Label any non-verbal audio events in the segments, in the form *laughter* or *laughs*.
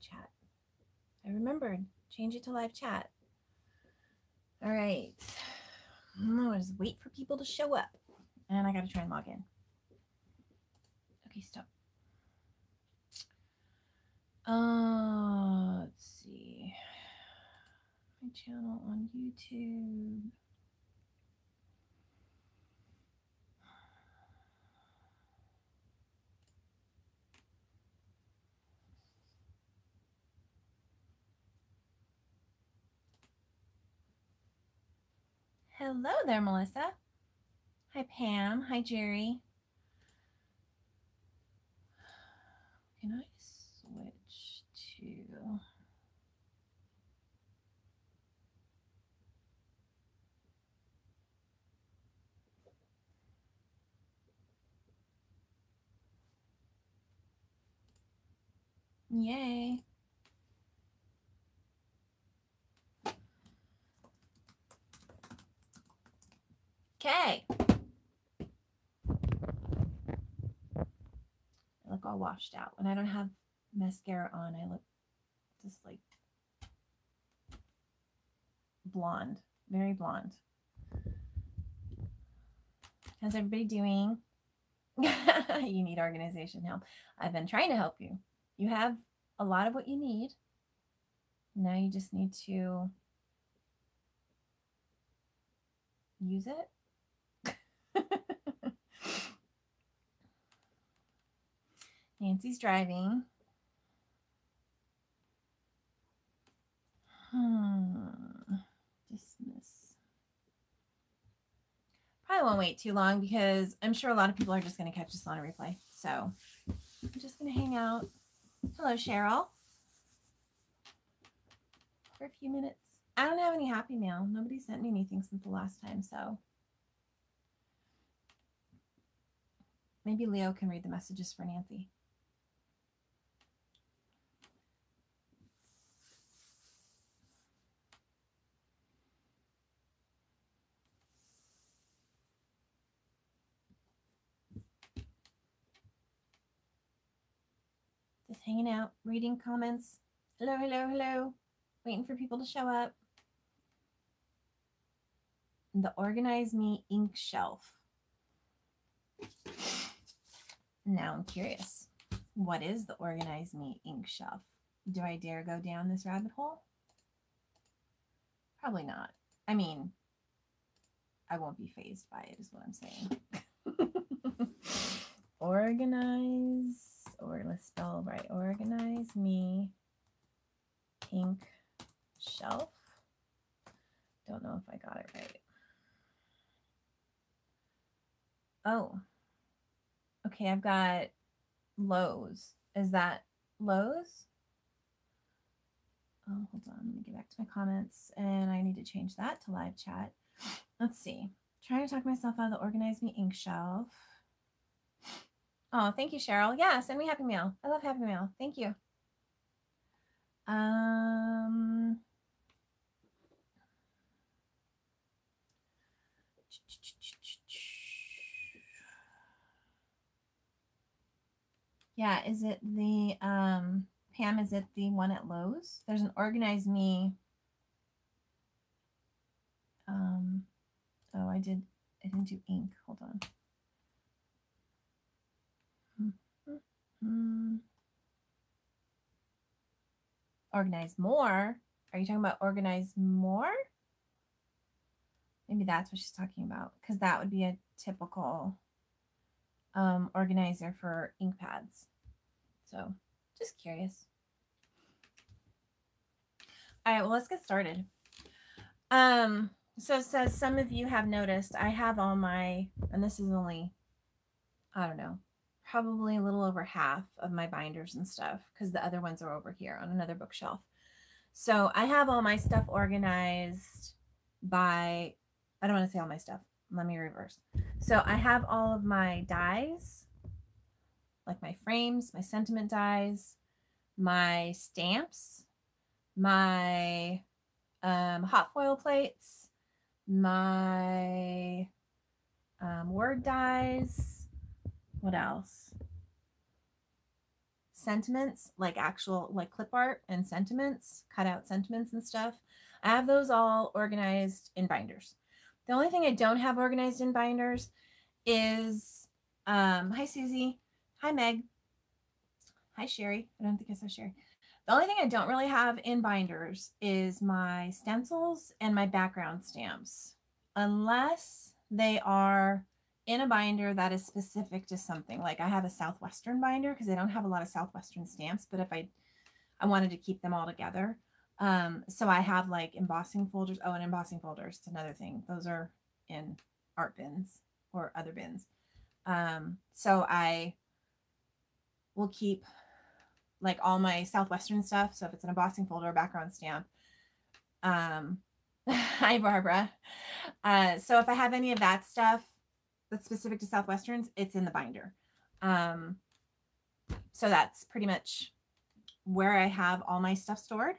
chat. I remembered. Change it to live chat. All right. I'll just wait for people to show up. And I got to try and log in. Okay, stop. Uh, let's see. My channel on YouTube. Hello there, Melissa. Hi, Pam. Hi, Jerry. Can I switch to... Yay. Okay. I look all washed out. When I don't have mascara on, I look just like blonde, very blonde. How's everybody doing? *laughs* you need organization help. I've been trying to help you. You have a lot of what you need. Now you just need to use it *laughs* Nancy's driving. Hmm. Dismiss. Probably won't wait too long because I'm sure a lot of people are just going to catch this on a replay. So I'm just going to hang out. Hello, Cheryl. For a few minutes. I don't have any happy mail. Nobody sent me anything since the last time, so Maybe Leo can read the messages for Nancy. Just hanging out, reading comments. Hello, hello, hello. Waiting for people to show up. The Organize Me ink shelf. Now I'm curious. What is the Organize Me ink shelf? Do I dare go down this rabbit hole? Probably not. I mean, I won't be phased by it, is what I'm saying. *laughs* organize, or let's spell right. Organize me ink shelf. Don't know if I got it right. Oh, Okay, I've got Lowe's. Is that Lowe's? Oh, hold on. Let me get back to my comments. And I need to change that to live chat. Let's see. Trying to talk myself out of the Organize Me ink shelf. Oh, thank you, Cheryl. Yeah, send me Happy Mail. I love Happy Mail. Thank you. Um, Yeah, is it the um Pam, is it the one at Lowe's? There's an organize me. Um oh I did I didn't do ink. Hold on. Hmm. Organize more. Are you talking about organize more? Maybe that's what she's talking about because that would be a typical um, organizer for ink pads. So just curious. All right, well, let's get started. Um, so it says some of you have noticed I have all my, and this is only, I don't know, probably a little over half of my binders and stuff because the other ones are over here on another bookshelf. So I have all my stuff organized by, I don't want to say all my stuff. Let me reverse. So I have all of my dies like my frames, my sentiment dies, my stamps, my um, hot foil plates, my um, word dies. What else? sentiments, like actual like clip art and sentiments, cut out sentiments and stuff. I have those all organized in binders. The only thing I don't have organized in binders is um hi Susie. Hi Meg. Hi Sherry. I don't think I saw Sherry. The only thing I don't really have in binders is my stencils and my background stamps, unless they are in a binder that is specific to something. Like I have a Southwestern binder because I don't have a lot of Southwestern stamps, but if I I wanted to keep them all together. Um, so I have like embossing folders. Oh, and embossing folders. It's another thing. Those are in art bins or other bins. Um, so I will keep like all my Southwestern stuff. So if it's an embossing folder background stamp, um, *laughs* hi Barbara. Uh, so if I have any of that stuff that's specific to Southwesterns, it's in the binder. Um, so that's pretty much where I have all my stuff stored.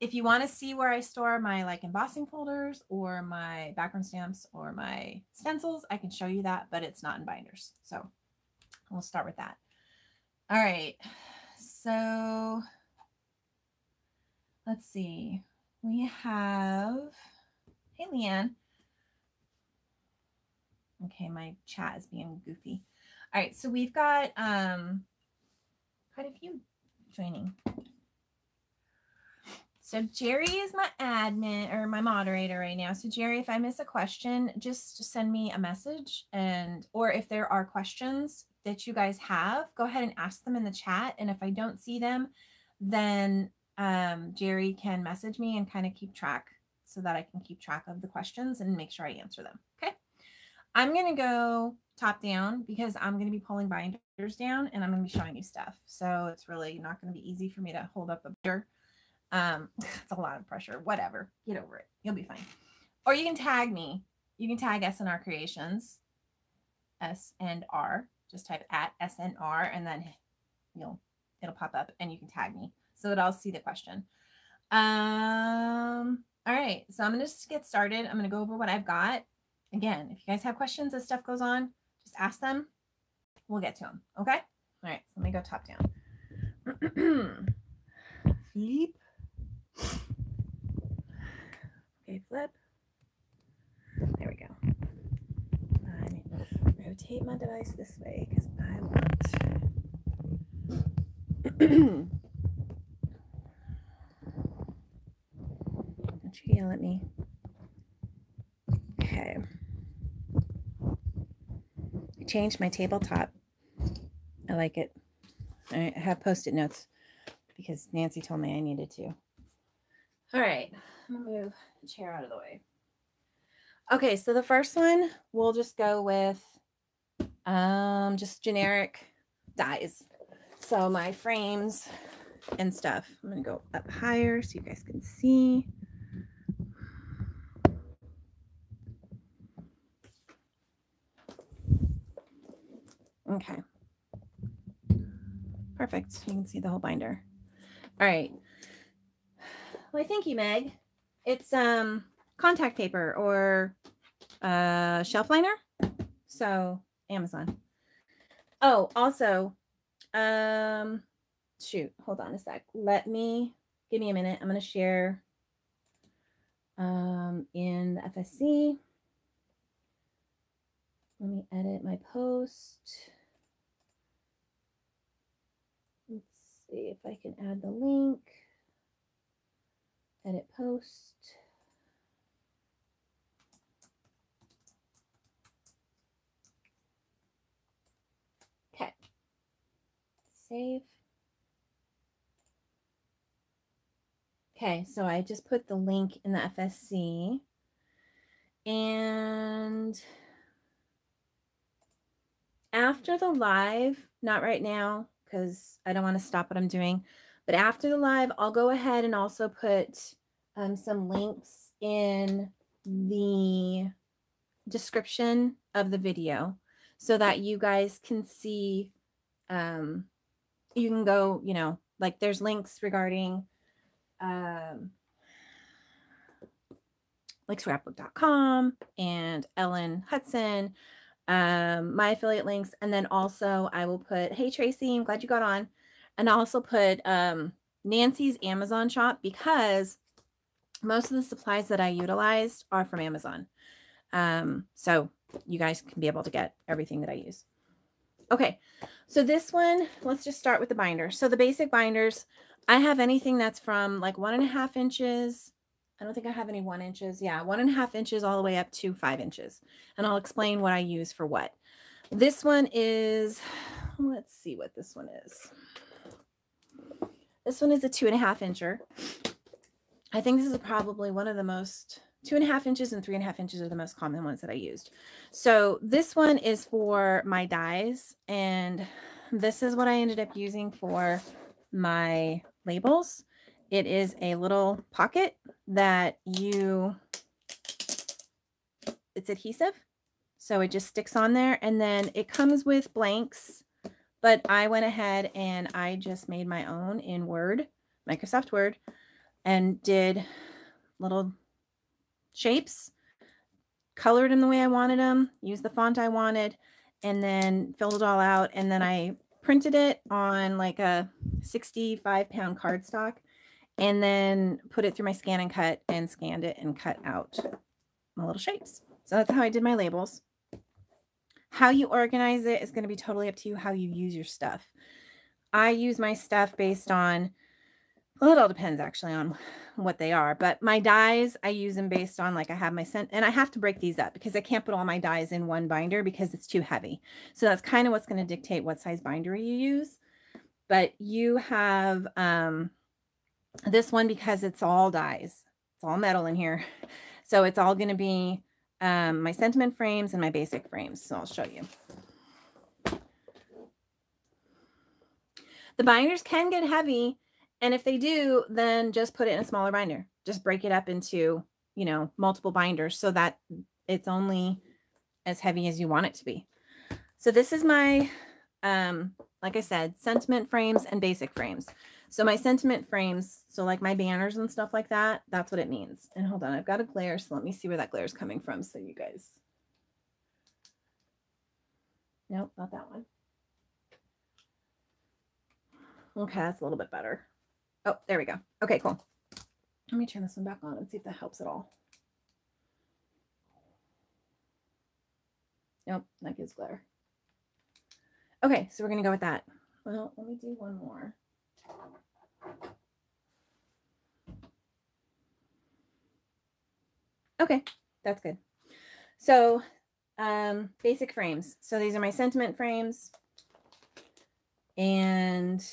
If you want to see where I store my like embossing folders or my background stamps or my stencils, I can show you that, but it's not in binders. So we'll start with that. All right. So let's see. We have, hey, Leanne. Okay, my chat is being goofy. All right, so we've got um, quite a few joining. So Jerry is my admin or my moderator right now. So Jerry, if I miss a question, just send me a message and or if there are questions that you guys have, go ahead and ask them in the chat. And if I don't see them, then um, Jerry can message me and kind of keep track so that I can keep track of the questions and make sure I answer them. Okay. I'm going to go top down because I'm going to be pulling binders down and I'm going to be showing you stuff. So it's really not going to be easy for me to hold up a binder. Um, *laughs* it's a lot of pressure. Whatever. Get over it. You'll be fine. Or you can tag me. You can tag SNR Creations, S and R just type at SNR and then you'll it'll pop up and you can tag me so that I'll see the question. Um, all right, so I'm gonna just get started. I'm gonna go over what I've got. Again, if you guys have questions as stuff goes on, just ask them. We'll get to them. Okay. All right, so let me go top down. *clears throat* flip. Okay, flip. There we go rotate my device this way because I want. *coughs* Don't you yell at me. Okay. I changed my tabletop. I like it. I have post-it notes because Nancy told me I needed to. All right, I'm gonna move the chair out of the way. Okay, so the first one, we'll just go with um, just generic dies. So my frames and stuff. I'm to go up higher so you guys can see. Okay. Perfect. You can see the whole binder. All right. Well, thank you, Meg. It's um contact paper or uh shelf liner. So Amazon. Oh, also, um, shoot, hold on a sec. Let me give me a minute. I'm going to share um, in the FSC. Let me edit my post. Let's see if I can add the link. Edit post. Okay, save. Okay, so I just put the link in the FSC. And after the live, not right now, because I don't want to stop what I'm doing, but after the live, I'll go ahead and also put um, some links in the description of the video so that you guys can see um, you can go, you know, like there's links regarding um, like scrapbook.com and Ellen Hutson, um, my affiliate links. And then also I will put, hey, Tracy, I'm glad you got on. And I also put um, Nancy's Amazon shop because most of the supplies that I utilized are from Amazon. Um, so you guys can be able to get everything that I use. Okay, so this one, let's just start with the binder. So the basic binders, I have anything that's from like one and a half inches. I don't think I have any one inches. Yeah, one and a half inches all the way up to five inches. And I'll explain what I use for what. This one is, let's see what this one is. This one is a two and a half incher. I think this is probably one of the most two and a half inches and three and a half inches are the most common ones that I used. So this one is for my dies and this is what I ended up using for my labels. It is a little pocket that you, it's adhesive. So it just sticks on there and then it comes with blanks, but I went ahead and I just made my own in Word, Microsoft Word, and did little shapes, colored them the way I wanted them, used the font I wanted, and then filled it all out. And then I printed it on like a 65 pound cardstock and then put it through my scan and cut and scanned it and cut out my little shapes. So that's how I did my labels. How you organize it is going to be totally up to you how you use your stuff. I use my stuff based on well, it all depends actually on what they are. But my dies, I use them based on like I have my scent, and I have to break these up because I can't put all my dies in one binder because it's too heavy. So that's kind of what's going to dictate what size binder you use. But you have um, this one because it's all dies. It's all metal in here. *laughs* So it's all going to be um, my sentiment frames and my basic frames. So I'll show you. The binders can get heavy and if they do, then just put it in a smaller binder. Just break it up into, you know, multiple binders so that it's only as heavy as you want it to be. So this is my, um, like I said, sentiment frames and basic frames. So my sentiment frames, so like my banners and stuff like that, that's what it means. And hold on, I've got a glare, so let me see where that glare is coming from so you guys. Nope, not that one. Okay, that's a little bit better. Oh, there we go. Okay, cool. Let me turn this one back on and see if that helps at all. Nope, that gives glare. Okay, so we're going to go with that. Well, let me do one more. Okay, that's good. So, um, basic frames. So these are my sentiment frames. And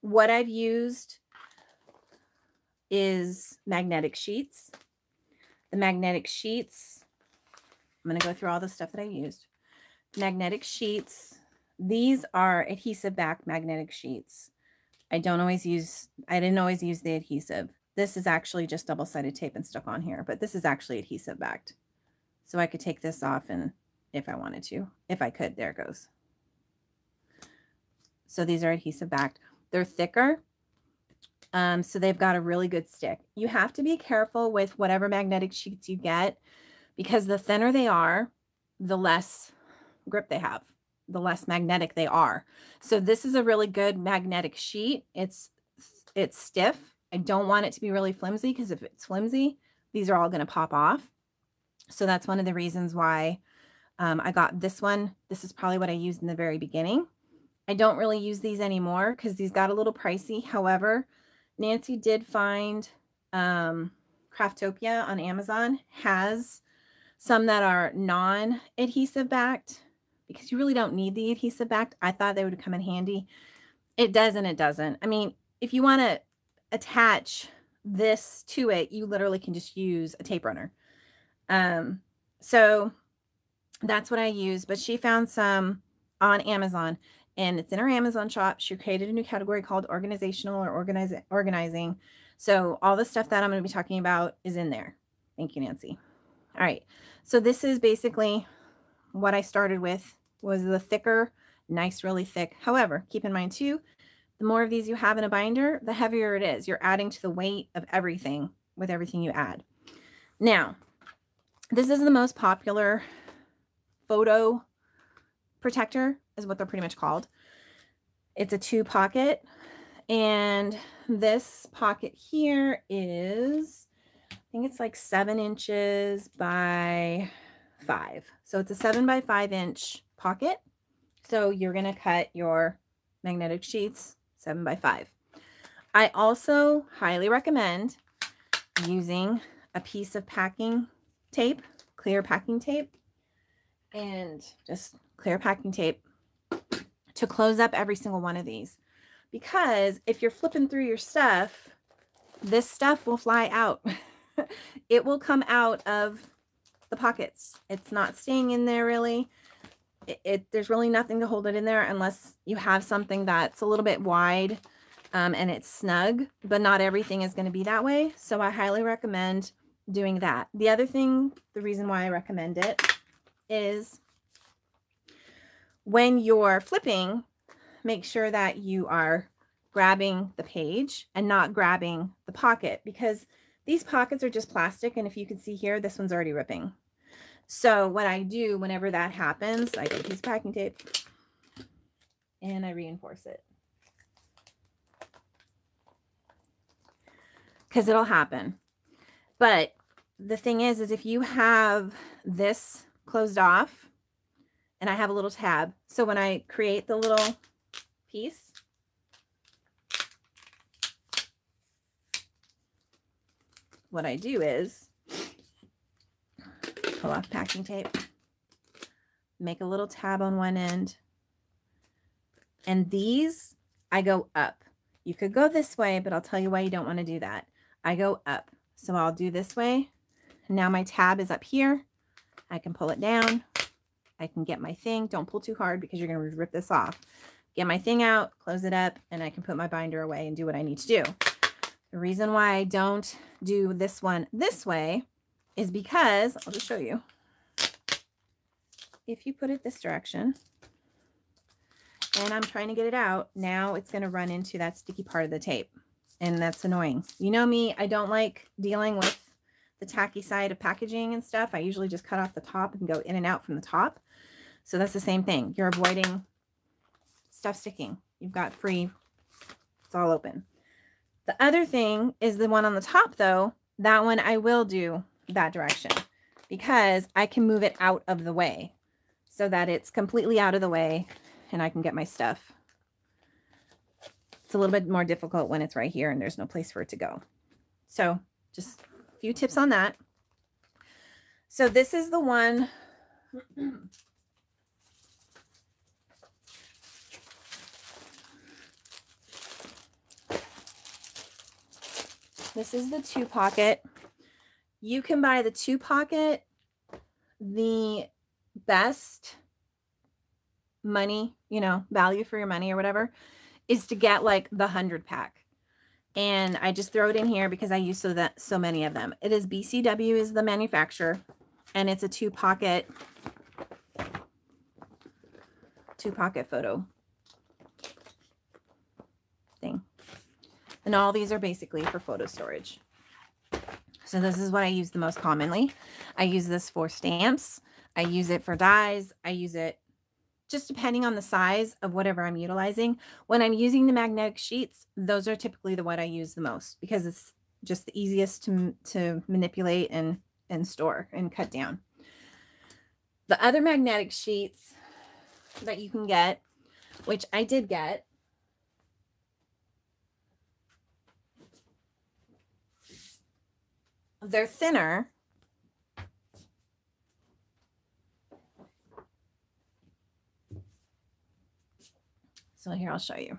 what I've used is magnetic sheets. The magnetic sheets, I'm going to go through all the stuff that I used. Magnetic sheets. These are adhesive back magnetic sheets. I don't always use, I didn't always use the adhesive. This is actually just double-sided tape and stuck on here, but this is actually adhesive backed. So I could take this off and if I wanted to, if I could, there it goes. So these are adhesive backed. They're thicker. Um, so they've got a really good stick. You have to be careful with whatever magnetic sheets you get because the thinner they are, the less grip they have, the less magnetic they are. So this is a really good magnetic sheet. It's it's stiff. I don't want it to be really flimsy because if it's flimsy, these are all going to pop off. So that's one of the reasons why um, I got this one. This is probably what I used in the very beginning. I don't really use these anymore because these got a little pricey. However, Nancy did find um, Craftopia on Amazon has some that are non-adhesive backed because you really don't need the adhesive back. I thought they would come in handy. It does and it doesn't. I mean, if you want to attach this to it, you literally can just use a tape runner. Um, so that's what I use. But she found some on Amazon and it's in her Amazon shop. She created a new category called organizational or organize, organizing. So all the stuff that I'm going to be talking about is in there. Thank you, Nancy. All right. So this is basically what I started with was the thicker, nice, really thick. However, keep in mind too, the more of these you have in a binder, the heavier it is. You're adding to the weight of everything with everything you add. Now, this is the most popular photo protector is what they're pretty much called. It's a two pocket. And this pocket here is, I think it's like seven inches by five. So it's a seven by five inch pocket. So you're going to cut your magnetic sheets seven by five. I also highly recommend using a piece of packing tape, clear packing tape, and just clear packing tape to close up every single one of these. Because if you're flipping through your stuff, this stuff will fly out. *laughs* it will come out of the pockets. It's not staying in there really. It, it, there's really nothing to hold it in there unless you have something that's a little bit wide um, and it's snug, but not everything is going to be that way. So I highly recommend doing that. The other thing, the reason why I recommend it is when you're flipping, make sure that you are grabbing the page and not grabbing the pocket because these pockets are just plastic. And if you can see here, this one's already ripping. So what I do whenever that happens, I get a piece of packing tape and I reinforce it. Because it'll happen. But the thing is, is if you have this closed off and I have a little tab, so when I create the little piece, what I do is pull off packing tape, make a little tab on one end, and these I go up. You could go this way, but I'll tell you why you don't want to do that. I go up. So I'll do this way. Now my tab is up here. I can pull it down. I can get my thing. Don't pull too hard because you're going to rip this off. Get my thing out, close it up, and I can put my binder away and do what I need to do. The reason why I don't do this one this way is because, I'll just show you. If you put it this direction, and I'm trying to get it out, now it's going to run into that sticky part of the tape. And that's annoying. You know me, I don't like dealing with the tacky side of packaging and stuff. I usually just cut off the top and go in and out from the top. So that's the same thing. You're avoiding stuff sticking. You've got free, it's all open. The other thing is the one on the top though, that one I will do that direction because I can move it out of the way so that it's completely out of the way and I can get my stuff. It's a little bit more difficult when it's right here and there's no place for it to go. So just a few tips on that. So this is the one *clears throat* This is the two pocket. You can buy the two pocket. The best money, you know, value for your money or whatever is to get like the 100 pack. And I just throw it in here because I use so that so many of them. It is BCW is the manufacturer and it's a two pocket two pocket photo thing. And all these are basically for photo storage. So this is what I use the most commonly. I use this for stamps. I use it for dies. I use it just depending on the size of whatever I'm utilizing. When I'm using the magnetic sheets, those are typically the what I use the most because it's just the easiest to, to manipulate and, and store and cut down. The other magnetic sheets that you can get, which I did get, They're thinner. So here, I'll show you.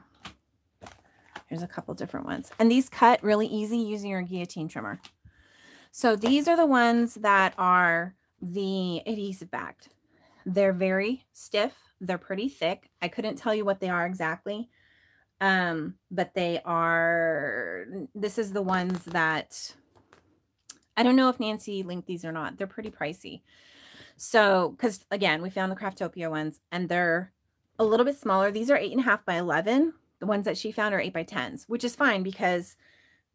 Here's a couple different ones. And these cut really easy using your guillotine trimmer. So these are the ones that are the adhesive backed. They're very stiff. They're pretty thick. I couldn't tell you what they are exactly. Um, but they are, this is the ones that I don't know if Nancy linked these or not. They're pretty pricey. So, because again, we found the Craftopia ones and they're a little bit smaller. These are eight and a half by 11. The ones that she found are eight by 10s, which is fine because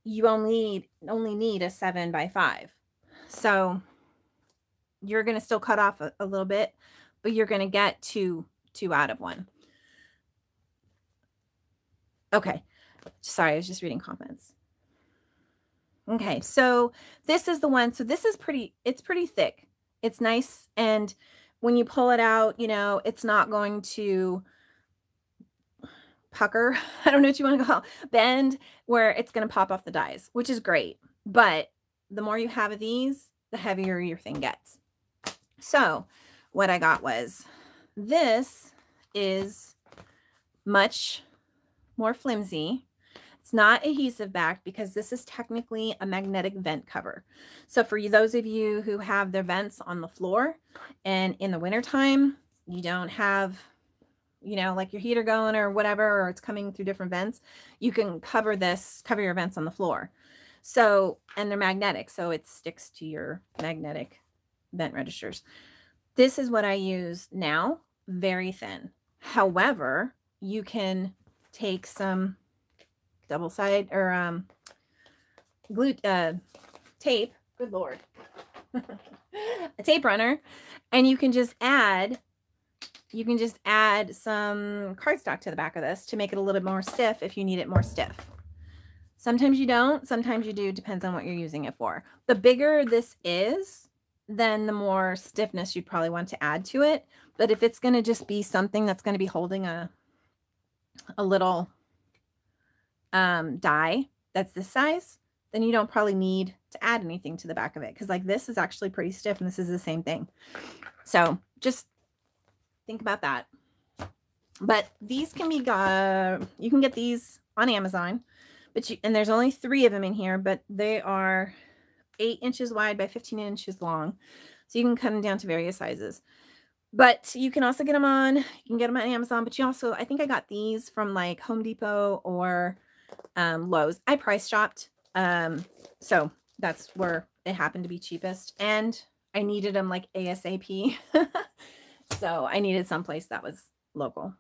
you only need, only need a seven by five. So you're going to still cut off a, a little bit, but you're going to get two, two out of one. Okay. Sorry, I was just reading comments. Okay, so this is the one. So this is pretty, it's pretty thick. It's nice. And when you pull it out, you know, it's not going to pucker. *laughs* I don't know what you want to call bend where it's going to pop off the dies, which is great. But the more you have of these, the heavier your thing gets. So what I got was this is much more flimsy. It's not adhesive backed because this is technically a magnetic vent cover. So for those of you who have their vents on the floor and in the wintertime, you don't have, you know, like your heater going or whatever, or it's coming through different vents, you can cover this, cover your vents on the floor. So, and they're magnetic, so it sticks to your magnetic vent registers. This is what I use now, very thin. However, you can take some double side or um glue uh tape, good lord. *laughs* a tape runner and you can just add you can just add some cardstock to the back of this to make it a little bit more stiff if you need it more stiff. Sometimes you don't, sometimes you do, depends on what you're using it for. The bigger this is, then the more stiffness you'd probably want to add to it. But if it's going to just be something that's going to be holding a a little um, die that's this size, then you don't probably need to add anything to the back of it because like this is actually pretty stiff and this is the same thing. So just think about that. But these can be got, you can get these on Amazon, but you, and there's only three of them in here, but they are eight inches wide by 15 inches long. So you can cut them down to various sizes. But you can also get them on, you can get them on Amazon, but you also, I think I got these from like Home Depot or um, Lowe's. I price shopped. Um, so that's where it happened to be cheapest. And I needed them like ASAP. *laughs* so I needed someplace that was local.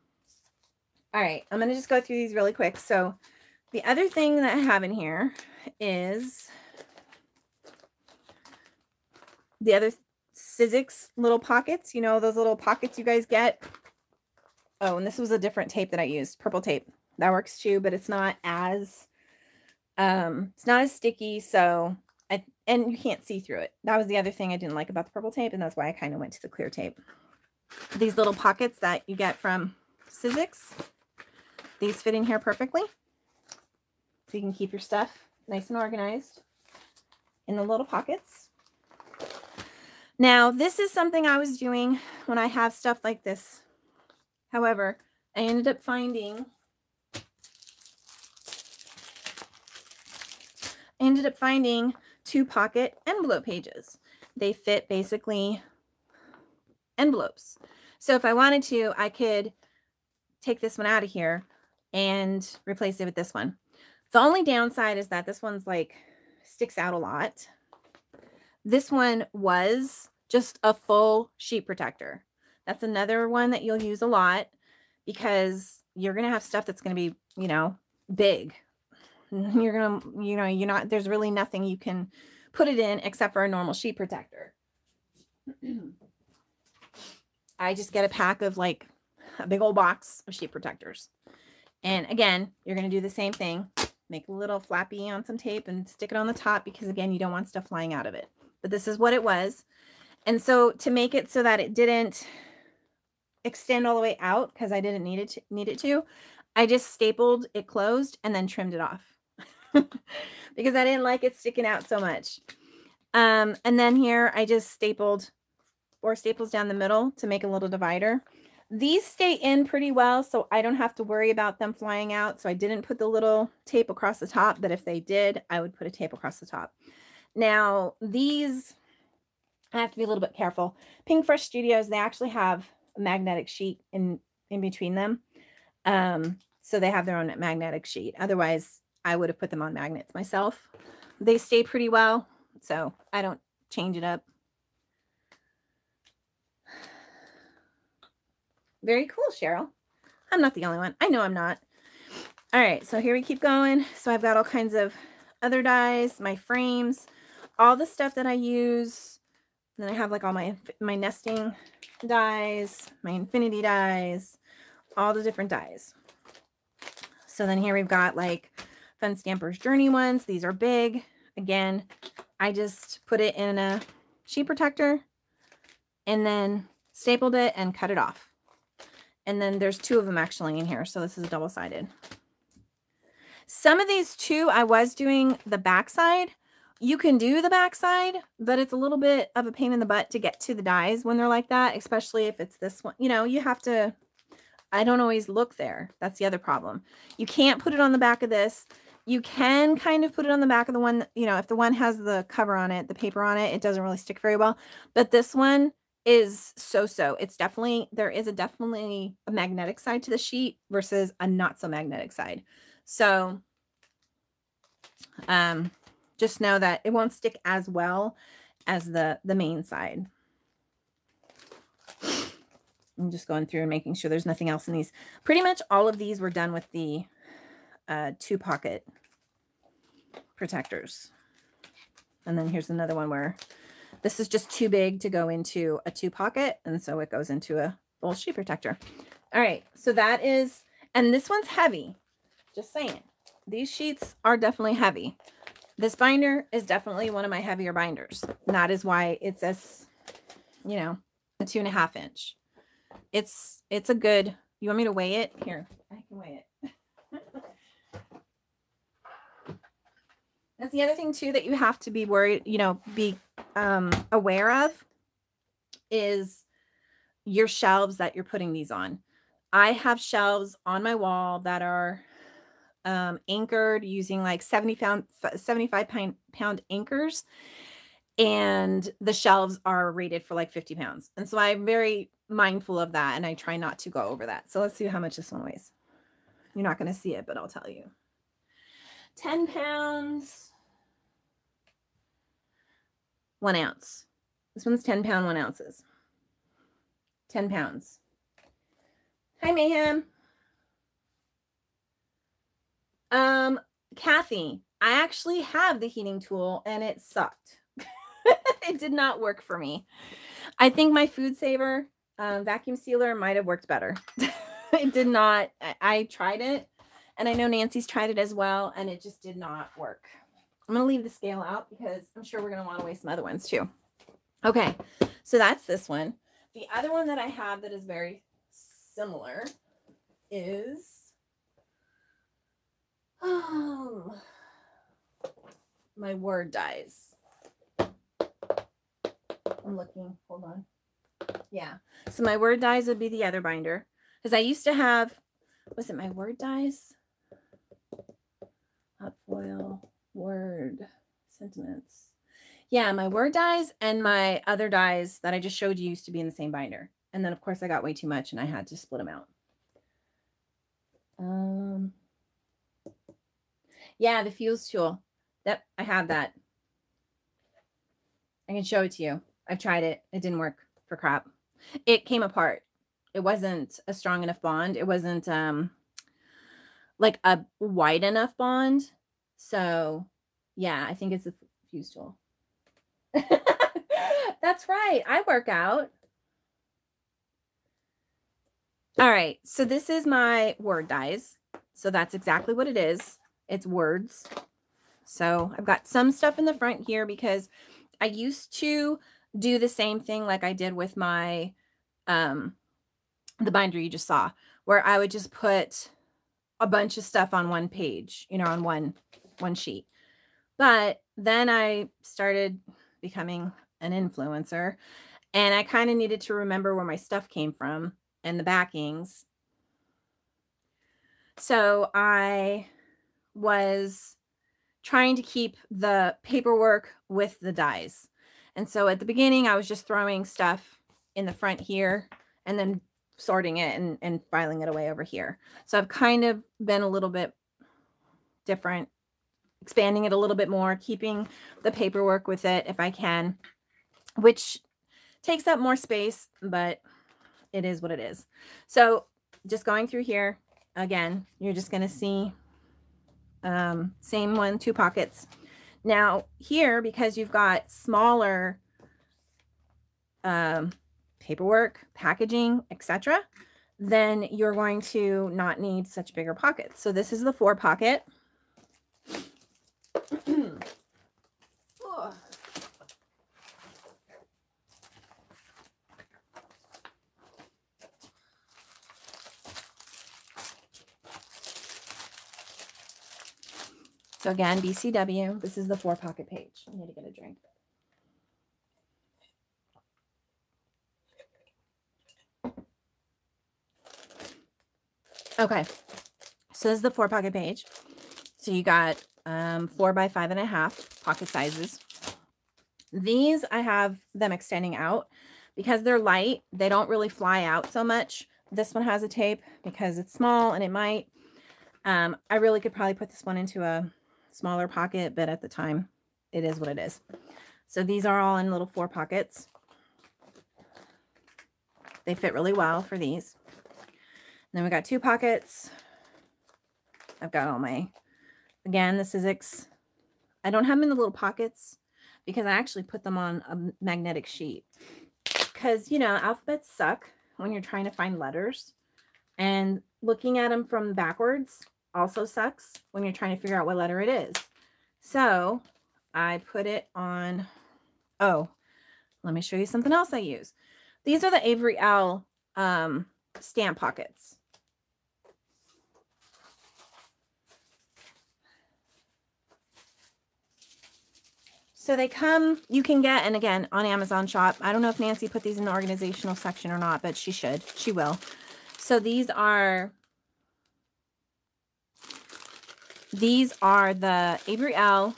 All right, I'm going to just go through these really quick. So the other thing that I have in here is the other Sizzix little pockets. You know, those little pockets you guys get. Oh, and this was a different tape that I used, purple tape. That works too, but it's not as um it's not as sticky, so I and you can't see through it. That was the other thing I didn't like about the purple tape, and that's why I kind of went to the clear tape. These little pockets that you get from Sizzix, these fit in here perfectly. So you can keep your stuff nice and organized in the little pockets. Now, this is something I was doing when I have stuff like this. However, I ended up finding ended up finding two pocket envelope pages. They fit basically envelopes. So if I wanted to, I could take this one out of here and replace it with this one. The only downside is that this one's like sticks out a lot. This one was just a full sheet protector. That's another one that you'll use a lot because you're going to have stuff that's going to be, you know, big *laughs* you're gonna you know you're not there's really nothing you can put it in except for a normal sheet protector. I just get a pack of like a big old box of sheet protectors. And again you're to do the same thing. Make a little flappy on some tape and stick it on the top because again you don't want stuff flying out of it. But this is what it was. And so to make it so that it didn't extend all the way out because i didn't need it to, need it to i just stapled it closed and then trimmed it off *laughs* because I didn't like it sticking out so much. Um, and then here I just stapled four staples down the middle to make a little divider. These stay in pretty well, so I don't have to worry about them flying out. So I didn't put the little tape across the top, but if they did, I would put a tape across the top. Now, these, I have to be a little bit careful. Pink Fresh Studios, they actually have a magnetic sheet in, in between them. Um, so they have their own magnetic sheet. Otherwise, I would have put them on magnets myself. They stay pretty well, so I don't change it up. Very cool, Cheryl. I'm not the only one. I know I'm not. All right, so here we keep going. So I've got all kinds of other dies, my frames, all the stuff that I use. And then I have like all my my nesting dies, my infinity dies, all the different dies. So then here we've got like Fun Stampers Journey ones. These are big. Again, I just put it in a sheet protector and then stapled it and cut it off. And then there's two of them actually in here. So this is a double-sided. Some of these too, I was doing the backside. You can do the backside, but it's a little bit of a pain in the butt to get to the dies when they're like that, especially if it's this one. You know, you have to, I don't always look there. That's the other problem. You can't put it on the back of this. You can kind of put it on the back of the one, you know, if the one has the cover on it, the paper on it, it doesn't really stick very well. But this one, is so-so. It's definitely, there is a definitely a magnetic side to the sheet versus a not so magnetic side. So um, just know that it won't stick as well as the, the main side. I'm just going through and making sure there's nothing else in these. Pretty much all of these were done with the uh, two pocket protectors. And then here's another one where this is just too big to go into a two pocket. And so it goes into a full sheet protector. All right. So that is, and this one's heavy. Just saying. These sheets are definitely heavy. This binder is definitely one of my heavier binders. And that is why it's as, you know, a two and a half inch. It's, it's a good, you want me to weigh it? Here, I can weigh it. That's the other thing too that you have to be worried, you know, be um, aware of is your shelves that you're putting these on. I have shelves on my wall that are um, anchored using like 70 pound, 75 pound, pound anchors. And the shelves are rated for like 50 pounds. And so I'm very mindful of that. And I try not to go over that. So let's see how much this one weighs. You're not going to see it, but I'll tell you. 10 pounds one ounce. This one's 10 pound, one ounces. 10 pounds. Hi, Mayhem. Um, Kathy, I actually have the heating tool and it sucked. *laughs* it did not work for me. I think my food saver um, vacuum sealer might have worked better. *laughs* it did not. I, I tried it and I know Nancy's tried it as well and it just did not work. I'm going to leave the scale out because I'm sure we're going to want to weigh some other ones too. Okay, so that's this one. The other one that I have that is very similar is um, my word dies. I'm looking. Hold on. Yeah. So my word dies would be the other binder. Because I used to have, was it my word dies? Hot foil word sentiments. Yeah, my word dies and my other dies that I just showed you used to be in the same binder. And then, of course, I got way too much and I had to split them out. Um, yeah, the fuse tool. That I have that. I can show it to you. I've tried it. It didn't work for crap. It came apart. It wasn't a strong enough bond. It wasn't um like a wide enough bond so yeah, I think it's a fuse tool. *laughs* That's right. I work out. All right. So this is my word dies. So that's exactly what it is. It's words. So I've got some stuff in the front here because I used to do the same thing like I did with my um the binder you just saw where I would just put a bunch of stuff on one page, you know, on one one sheet. But then I started becoming an influencer and I kind of needed to remember where my stuff came from and the backings. So I was trying to keep the paperwork with the dies. And so at the beginning, I was just throwing stuff in the front here and then sorting it and, and filing it away over here. So I've kind of been a little bit different expanding it a little bit more, keeping the paperwork with it if I can, which takes up more space, but it is what it is. So just going through here, again, you're just going to see um, same one, two pockets. Now here, because you've got smaller um, paperwork, packaging, etc., then you're going to not need such bigger pockets. So this is the four pocket. So again, BCW, this is the four pocket page. I need to get a drink. Okay, so this is the four pocket page. So you got um, four by five and a half pocket sizes. These, I have them extending out because they're light. They don't really fly out so much. This one has a tape because it's small and it might. Um, I really could probably put this one into a smaller pocket, but at the time it is what it is. So these are all in little four pockets. They fit really well for these. And then we got two pockets. I've got all my, again, the Sizzix. I don't have them in the little pockets because I actually put them on a magnetic sheet. Because, you know, alphabets suck when you're trying to find letters. And looking at them from backwards also sucks when you're trying to figure out what letter it is. So I put it on, oh, let me show you something else I use. These are the Avery Elle um, stamp pockets. So they come, you can get, and again, on Amazon shop. I don't know if Nancy put these in the organizational section or not, but she should. She will. So these are these are the Avery Elle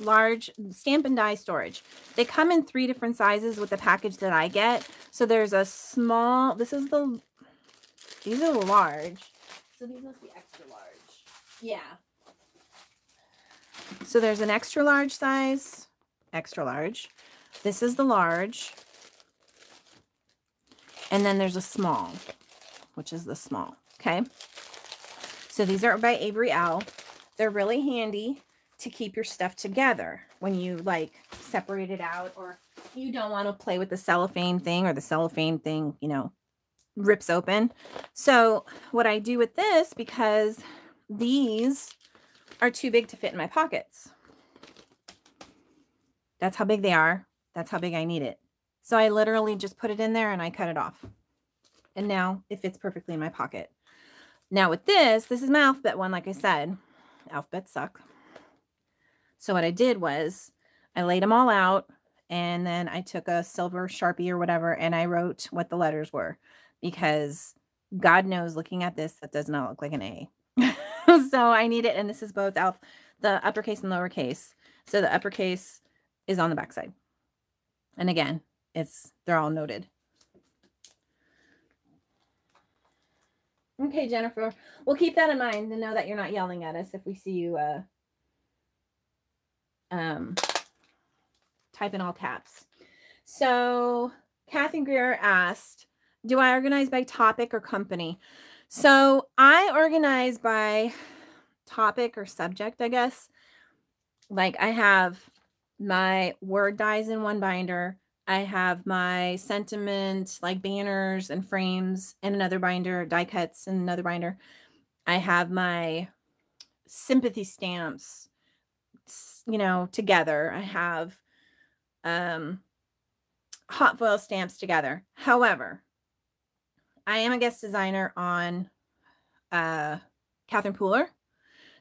large stamp and die storage. They come in three different sizes with the package that I get. So there's a small, this is the, these are the large. So these must be extra large. Yeah. So there's an extra large size, extra large. This is the large. And then there's a small, which is the small. Okay. So these are by Avery Elle. They're really handy to keep your stuff together when you like separate it out or you don't want to play with the cellophane thing or the cellophane thing, you know, rips open. So what I do with this, because these are too big to fit in my pockets. That's how big they are. That's how big I need it. So I literally just put it in there and I cut it off. And now it fits perfectly in my pocket. Now with this, this is my alphabet one, like I said. Alphabets suck. So what I did was I laid them all out and then I took a silver Sharpie or whatever and I wrote what the letters were because God knows looking at this, that does not look like an A. *laughs* so I need it. And this is both alph the uppercase and lowercase. So the uppercase is on the backside. And again, it's they're all noted. Okay, Jennifer. We'll keep that in mind and know that you're not yelling at us if we see you uh, um, type in all caps. So Kathy Greer asked, do I organize by topic or company? So I organize by topic or subject, I guess. Like I have my word dies in one binder. I have my sentiment, like banners and frames, and another binder, die cuts, and another binder. I have my sympathy stamps, you know, together. I have um, hot foil stamps together. However, I am a guest designer on uh, Catherine Pooler.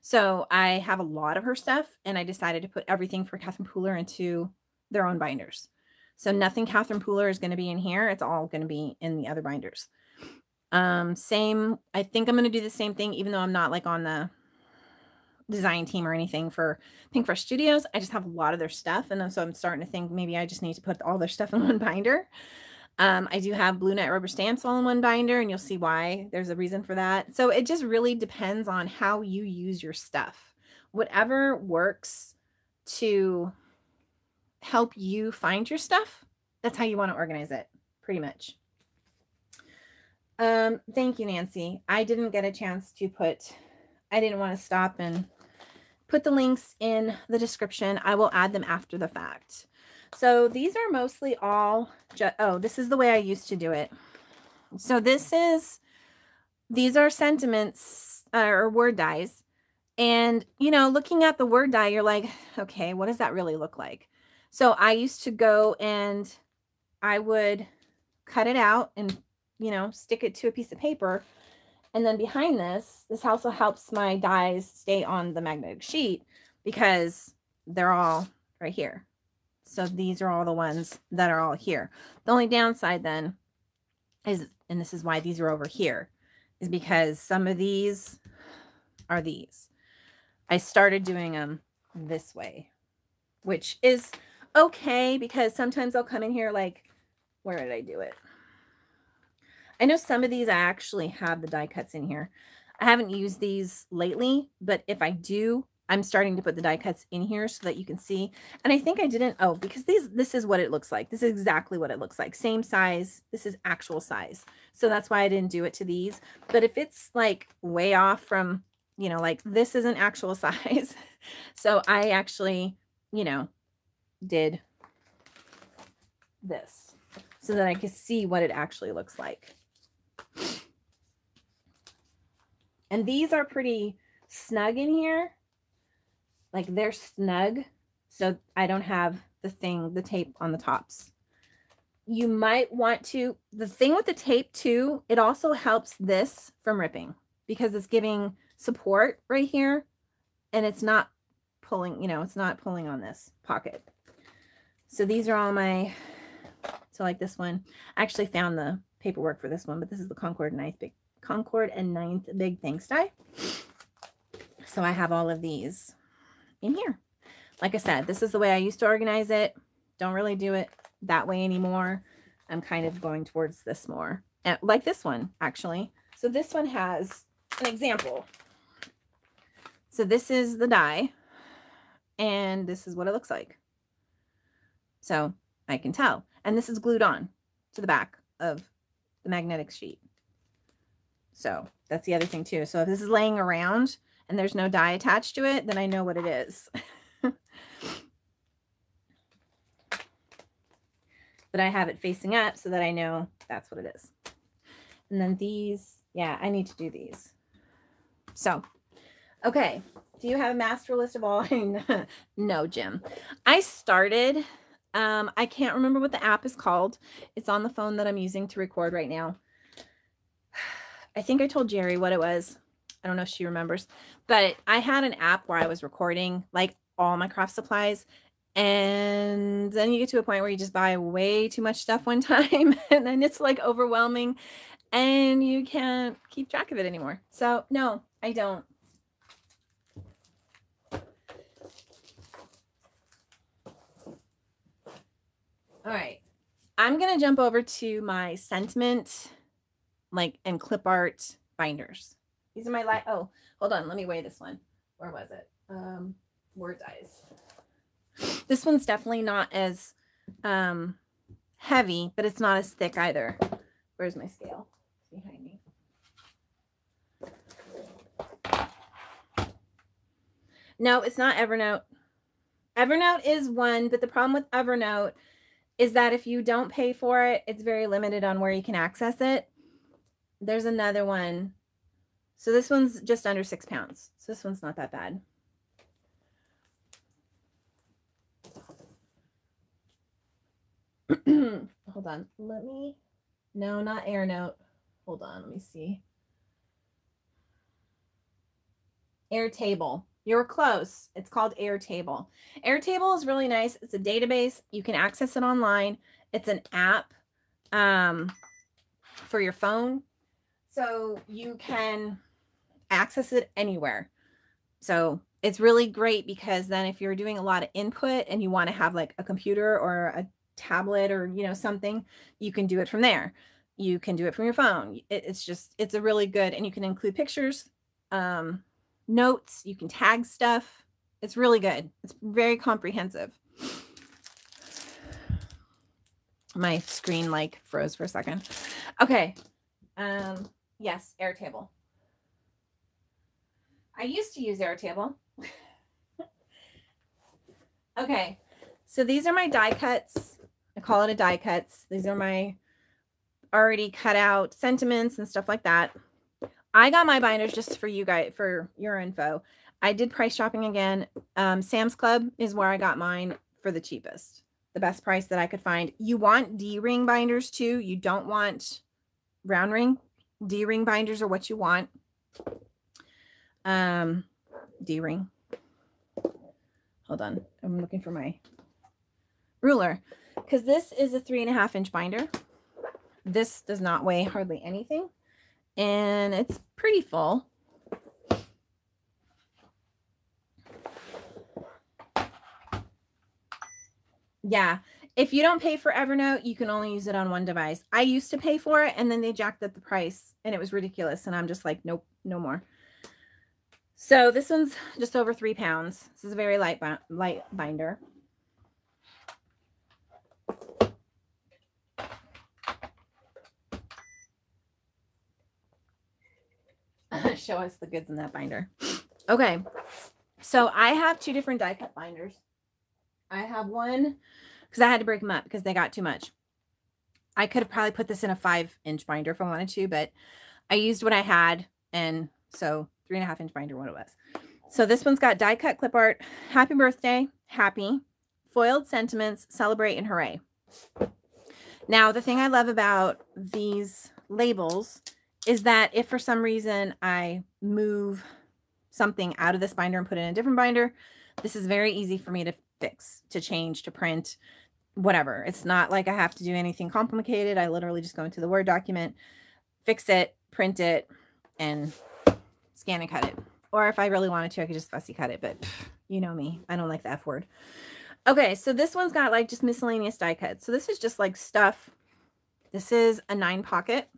So I have a lot of her stuff, and I decided to put everything for Catherine Pooler into their own binders. So nothing Catherine Pooler is going to be in here. It's all going to be in the other binders. Um, same, I think I'm going to do the same thing, even though I'm not like on the design team or anything for Pinkfresh Studios. I just have a lot of their stuff. And so I'm starting to think maybe I just need to put all their stuff in *laughs* one binder. Um, I do have Blue Knight rubber stamps all in one binder, and you'll see why there's a reason for that. So it just really depends on how you use your stuff. Whatever works to help you find your stuff, that's how you want to organize it, pretty much. Um, thank you, Nancy. I didn't get a chance to put, I didn't want to stop and put the links in the description. I will add them after the fact. So these are mostly all, oh, this is the way I used to do it. So this is, these are sentiments uh, or word dies. And, you know, looking at the word die, you're like, okay, what does that really look like? So I used to go and I would cut it out and, you know, stick it to a piece of paper. And then behind this, this also helps my dies stay on the magnetic sheet because they're all right here. So these are all the ones that are all here. The only downside then is, and this is why these are over here, is because some of these are these. I started doing them this way, which is okay because sometimes I'll come in here like, where did I do it? I know some of these I actually have the die cuts in here. I haven't used these lately, but if I do, I'm starting to put the die cuts in here so that you can see. And I think I didn't, oh, because these, this is what it looks like. This is exactly what it looks like. Same size. This is actual size. So that's why I didn't do it to these. But if it's like way off from, you know, like this isn't actual *laughs* size. so I actually, you know, did this so that I could see what it actually looks like. And these are pretty snug in here like they're snug. So I don't have the thing, the tape on the tops. You might want to, the thing with the tape too, it also helps this from ripping because it's giving support right here and it's not pulling, you know, it's not pulling on this pocket. So these are all my, so like this one, I actually found the paperwork for this one, but this is the Concord ninth big Concord and ninth big thanks die. So I have all of these in here. Like I said, this is the way I used to organize it. Don't really do it that way anymore. I'm kind of going towards this more. And like this one, actually. So this one has an example. So this is the die. And this is what it looks like. So I can tell. And this is glued on to the back of the magnetic sheet. So that's the other thing too. So if this is laying around, and there's no die attached to it, then I know what it is. *laughs* but I have it facing up so that I know that's what it is. And then these, yeah, I need to do these. So, okay. Do you have a master list of all? *laughs* no, Jim. I started, um, I can't remember what the app is called. It's on the phone that I'm using to record right now. *sighs* I think I told Jerry what it was. I don't know if she remembers, but I had an app where I was recording like all my craft supplies. And then you get to a point where you just buy way too much stuff one *laughs* time and then it's like overwhelming and you can't keep track of it anymore. So, no, I don't. All right. I'm going to jump over to my sentiment like and clip art binders. These are my light. Oh, hold on. Let me weigh this one. Where was it? Um, word dies. This one's definitely not as um, heavy, but it's not as thick either. Where's my scale? behind me. No, it's not Evernote. Evernote is one, but the problem with Evernote is that if you don't pay for it, it's very limited on where you can access it. There's another one so this one's just under six pounds. So this one's not that bad. *clears throat* Hold on. Let me, no, not Airnote. Hold on. Let me see. You're close. It's called Airtable. Airtable is really nice. It's a database. You can access it online. It's an app um, for your phone. So you can access it anywhere. So it's really great because then if you're doing a lot of input and you want to have like a computer or a tablet or you know something, you can do it from there. You can do it from your phone. It, it's just it's a really good and you can include pictures, um, notes. You can tag stuff. It's really good. It's very comprehensive. My screen like froze for a second. Okay. Um, yes, Airtable. I used to use Airtable. *laughs* okay, so these are my die cuts. I call it a die cuts. These are my already cut out sentiments and stuff like that. I got my binders just for you guys for your info. I did price shopping again. Um, Sam's Club is where I got mine for the cheapest, the best price that I could find. You want D ring binders too. You don't want round ring. D ring binders are what you want. Um, D ring. Hold on. I'm looking for my ruler because this is a three and a half inch binder. This does not weigh hardly anything and it's pretty full. Yeah. If you don't pay for Evernote, you can only use it on one device. I used to pay for it and then they jacked up the price and it was ridiculous. And I'm just like, nope, no more. So this one's just over three pounds. This is a very light, light binder. Show us the goods in that binder. Okay. So I have two different die cut binders. I have one because I had to break them up because they got too much. I could have probably put this in a five inch binder if I wanted to, but I used what I had. And so three and a half inch binder, what it was. So this one's got die cut clip art, happy birthday, happy, foiled sentiments, celebrate, and hooray. Now, the thing I love about these labels is that if for some reason I move something out of this binder and put it in a different binder, this is very easy for me to fix, to change, to print, whatever. It's not like I have to do anything complicated. I literally just go into the Word document, fix it, print it, and scan and cut it. Or if I really wanted to, I could just fussy cut it, but you know me. I don't like the F word. Okay, so this one's got like just miscellaneous die cuts. So this is just like stuff. This is a nine pocket.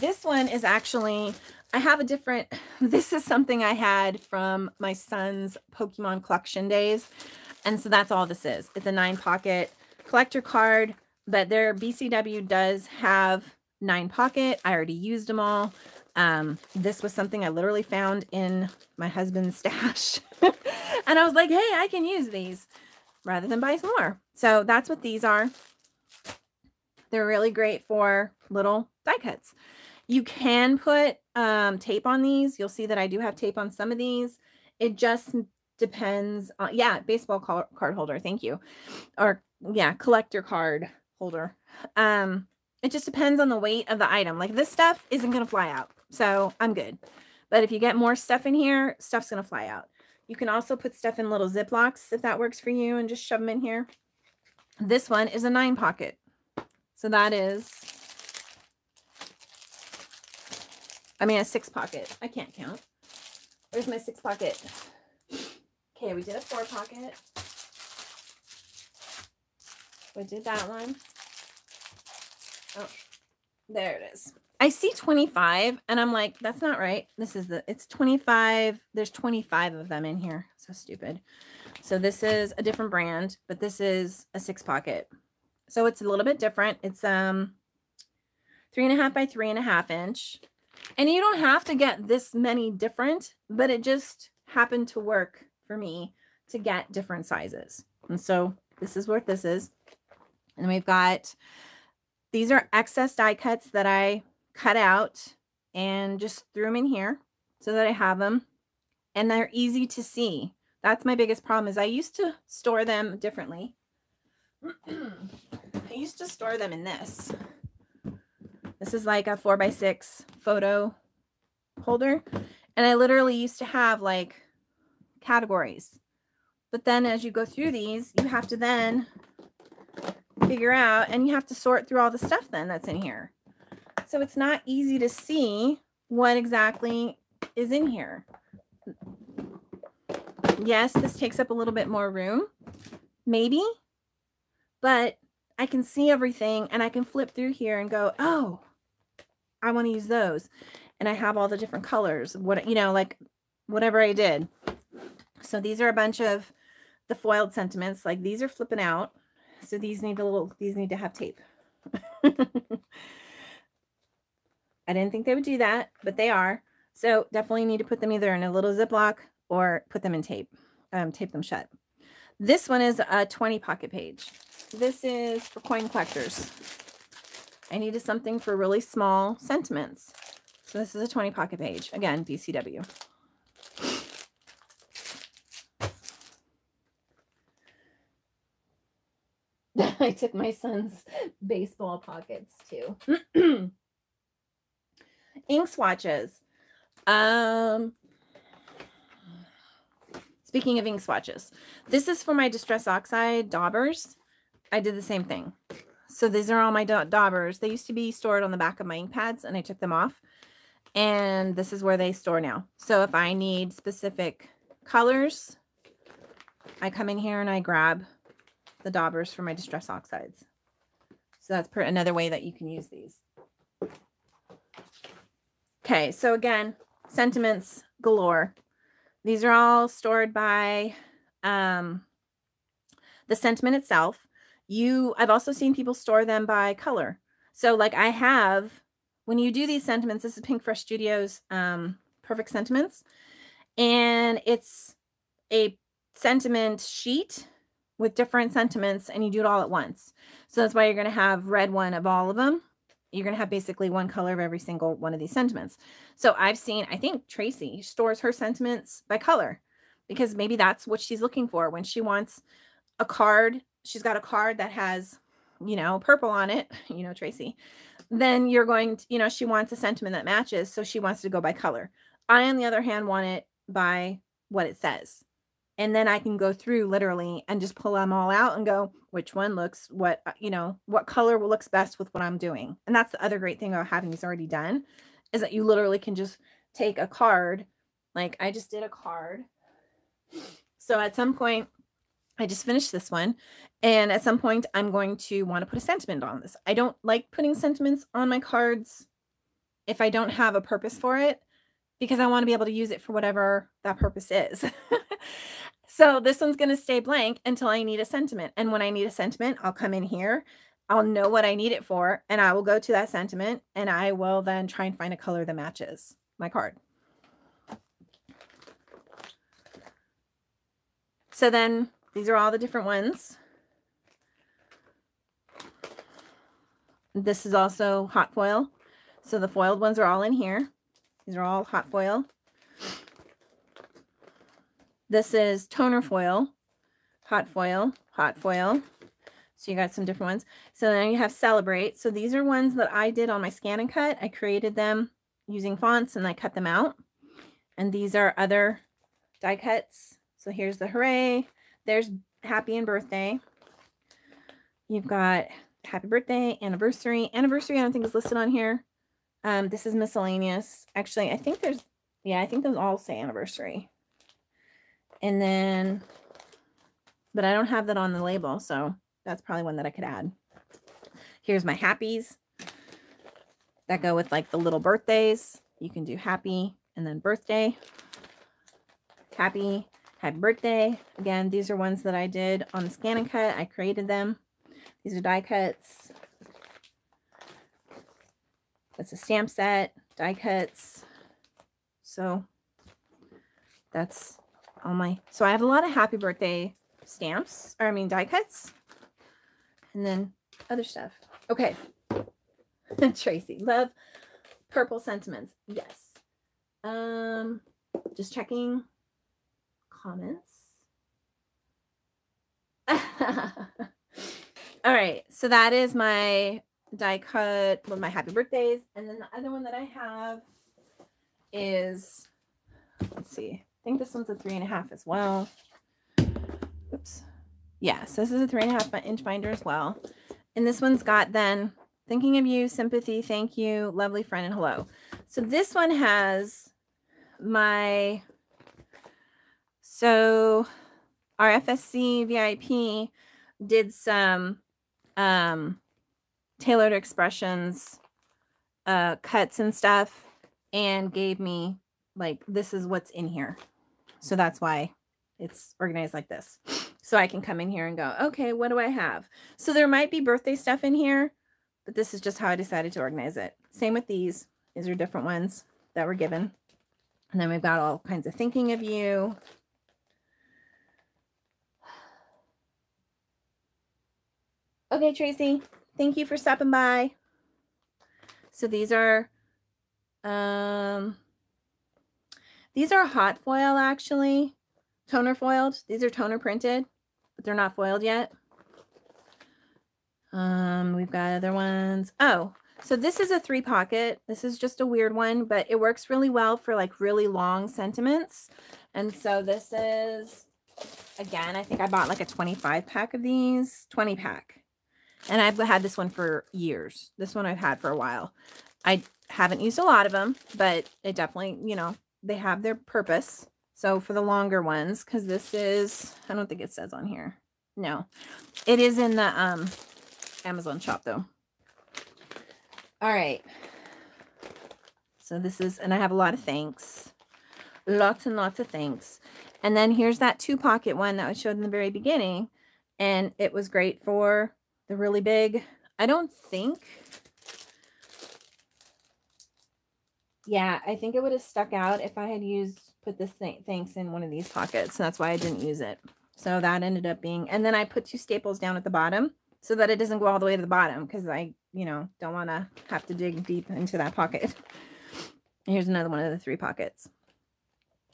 This one is actually, I have a different, *laughs* this is something I had from my son's Pokemon collection days. And so that's all this is. It's a nine pocket collector card, but their BCW does have nine pocket. I already used them all. Um, this was something I literally found in my husband's *laughs* stash. and I was like, hey, I can use these rather than buy some more. So that's what these are. They're really great for little die cuts. You can put um, tape on these. You'll see that I do have tape on some of these. It just depends on, yeah, baseball card holder. Thank you. Or yeah, collector card holder. Um, it just depends on the weight of the item. Like this stuff isn't going to fly out. So I'm good. But if you get more stuff in here, stuff's going to fly out. You can also put stuff in little Ziplocs if that works for you and just shove them in here. This one is a nine pocket. So that is I mean, a six pocket. I can't count. Where's my six pocket? Okay, we did a four pocket. We did that one. Oh, there it is. I see 25 and I'm like, that's not right. This is the, it's 25. There's 25 of them in here. So stupid. So this is a different brand, but this is a six pocket. So it's a little bit different. It's um three and a half by three and a half inch. And you don't have to get this many different, but it just happened to work for me to get different sizes. And so this is what this is. And we've got, these are excess die cuts that I cut out and just threw them in here so that I have them. And they're easy to see. That's my biggest problem is I used to store them differently. *clears throat* I used to store them in this. This is like a four by six photo holder. And I literally used to have like categories. But then as you go through these, you have to then figure out and you have to sort through all the stuff then that's in here. So it's not easy to see what exactly is in here. Yes, this takes up a little bit more room, maybe, but I can see everything and I can flip through here and go, oh, I want to use those. And I have all the different colors, what, you know, like whatever I did. So these are a bunch of the foiled sentiments. Like these are flipping out. So these need a little, these need to have tape. *laughs* I didn't think they would do that, but they are. So definitely need to put them either in a little Ziploc or put them in tape, um, tape them shut. This one is a 20 pocket page. This is for coin collectors. I needed something for really small sentiments. So this is a 20 pocket page. Again, BCW. *laughs* I took my son's baseball pockets too. *clears throat* Ink swatches. Um, speaking of ink swatches, this is for my Distress Oxide daubers. I did the same thing. So these are all my daubers. They used to be stored on the back of my ink pads and I took them off. And this is where they store now. So if I need specific colors, I come in here and I grab the daubers for my Distress Oxides. So that's another way that you can use these. Okay, so again, sentiments galore. These are all stored by um, the sentiment itself. You, I've also seen people store them by color. So like I have, when you do these sentiments, this is Pinkfresh Studios um, Perfect Sentiments. And it's a sentiment sheet with different sentiments and you do it all at once. So that's why you're going to have red one of all of them you're going to have basically one color of every single one of these sentiments. So I've seen, I think Tracy stores her sentiments by color because maybe that's what she's looking for when she wants a card. She's got a card that has, you know, purple on it, *laughs* you know, Tracy. Then you're going to, you know, she wants a sentiment that matches. So she wants to go by color. I, on the other hand, want it by what it says and then I can go through literally and just pull them all out and go which one looks what uh, you know what color looks best with what I'm doing. And that's the other great thing about having these already done is that you literally can just take a card like I just did a card. So at some point I just finished this one and at some point I'm going to want to put a sentiment on this. I don't like putting sentiments on my cards if I don't have a purpose for it because I want to be able to use it for whatever that purpose is. *laughs* so this one's going to stay blank until I need a sentiment. And when I need a sentiment, I'll come in here. I'll know what I need it for, and I will go to that sentiment, and I will then try and find a color that matches my card. So then these are all the different ones. This is also hot foil. So the foiled ones are all in here. These are all hot foil. This is toner foil, hot foil, hot foil. So you got some different ones. So then you have Celebrate. So these are ones that I did on my scan and cut. I created them using fonts and I cut them out. And these are other die cuts. So here's the Hooray. There's Happy and Birthday. You've got Happy Birthday, Anniversary. Anniversary I don't think is listed on here. Um, this is miscellaneous. Actually, I think there's, yeah, I think those all say anniversary. And then, but I don't have that on the label, so that's probably one that I could add. Here's my happies that go with like the little birthdays. You can do happy and then birthday. Happy, happy birthday. Again, these are ones that I did on the cut. I created them. These are die cuts. That's a stamp set, die cuts. So that's all my, so I have a lot of happy birthday stamps, or I mean die cuts, and then other stuff. Okay. *laughs* Tracy, love purple sentiments. Yes. Um, just checking comments. *laughs* all right. So that is my die cut with my happy birthdays. And then the other one that I have is, let's see, I think this one's a three and a half as well. Oops. Yes, this is a three and a half inch binder as well. And this one's got then thinking of you, sympathy, thank you, lovely friend, and hello. So this one has my, so our FSC VIP did some um, tailored expressions uh, cuts and stuff and gave me like this is what's in here. So that's why it's organized like this. So I can come in here and go, okay, what do I have? So there might be birthday stuff in here, but this is just how I decided to organize it. Same with these. These are different ones that were given. And then we've got all kinds of thinking of you. Okay, Tracy. Thank you for stopping by. So these are, um, these are hot foil actually, toner foiled. These are toner printed, but they're not foiled yet. Um, we've got other ones. Oh, so this is a three pocket. This is just a weird one, but it works really well for like really long sentiments. And so this is, again, I think I bought like a 25 pack of these, 20 pack. And I've had this one for years. This one I've had for a while. I haven't used a lot of them, but it definitely, you know, they have their purpose. So for the longer ones, because this is, I don't think it says on here. No, it is in the um, Amazon shop though. All right. So this is, and I have a lot of thanks. Lots and lots of thanks. And then here's that two pocket one that I showed in the very beginning. And it was great for really big. I don't think. Yeah, I think it would have stuck out if I had used, put this thing, thanks in one of these pockets. That's why I didn't use it. So that ended up being, and then I put two staples down at the bottom so that it doesn't go all the way to the bottom because I, you know, don't want to have to dig deep into that pocket. *laughs* Here's another one of the three pockets.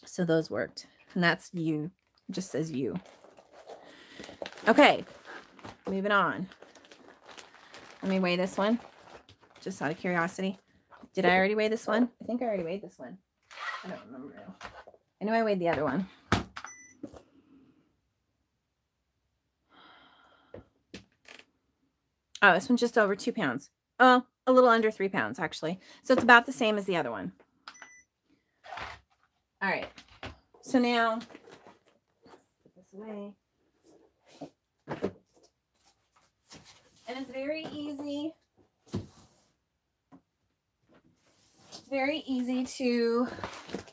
So those worked. And that's you. Just says you. Okay. Moving on. Let me weigh this one. Just out of curiosity. Did I already weigh this one? I think I already weighed this one. I don't remember. I know I weighed the other one. Oh, this one's just over two pounds. Oh, a little under three pounds, actually. So it's about the same as the other one. All right. So now, put this away. And it's very easy. Very easy to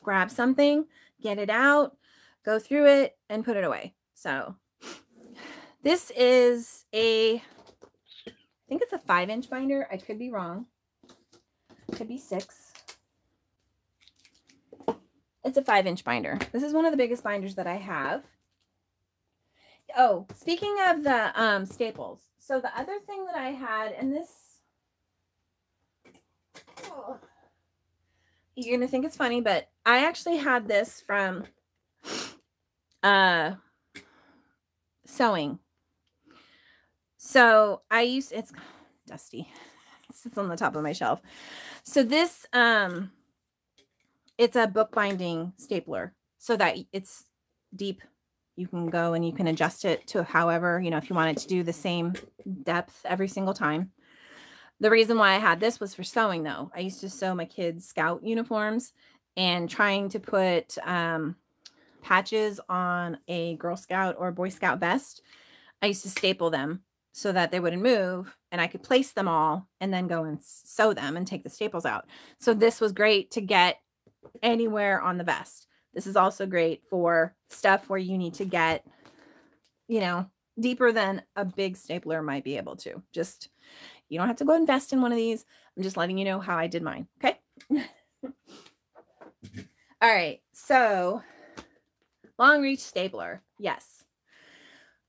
grab something, get it out, go through it, and put it away. So this is a I think it's a five inch binder. I could be wrong. Could be six. It's a five inch binder. This is one of the biggest binders that I have. Oh, speaking of the um, staples. So the other thing that I had, and this, oh, you're going to think it's funny, but I actually had this from uh, sewing so I used it's dusty. *laughs* It sits on the top of my shelf. So this um it's a bookbinding stapler so that it's deep. You can go and you can adjust it to however, you know, if you want it to do the same depth every single time. The reason why I had this was for sewing though. I used to sew my kids' scout uniforms and trying to put um, patches on a Girl Scout or Boy Scout vest. I used to staple them so that they wouldn't move and I could place them all and then go and sew them and take the staples out. So this was great to get anywhere on the vest. This is also great for stuff where you need to get, you know, deeper than a big stapler might be able to. Just, you don't have to go invest in one of these. I'm just letting you know how I did mine. Okay. *laughs* All right. So long reach stapler. Yes.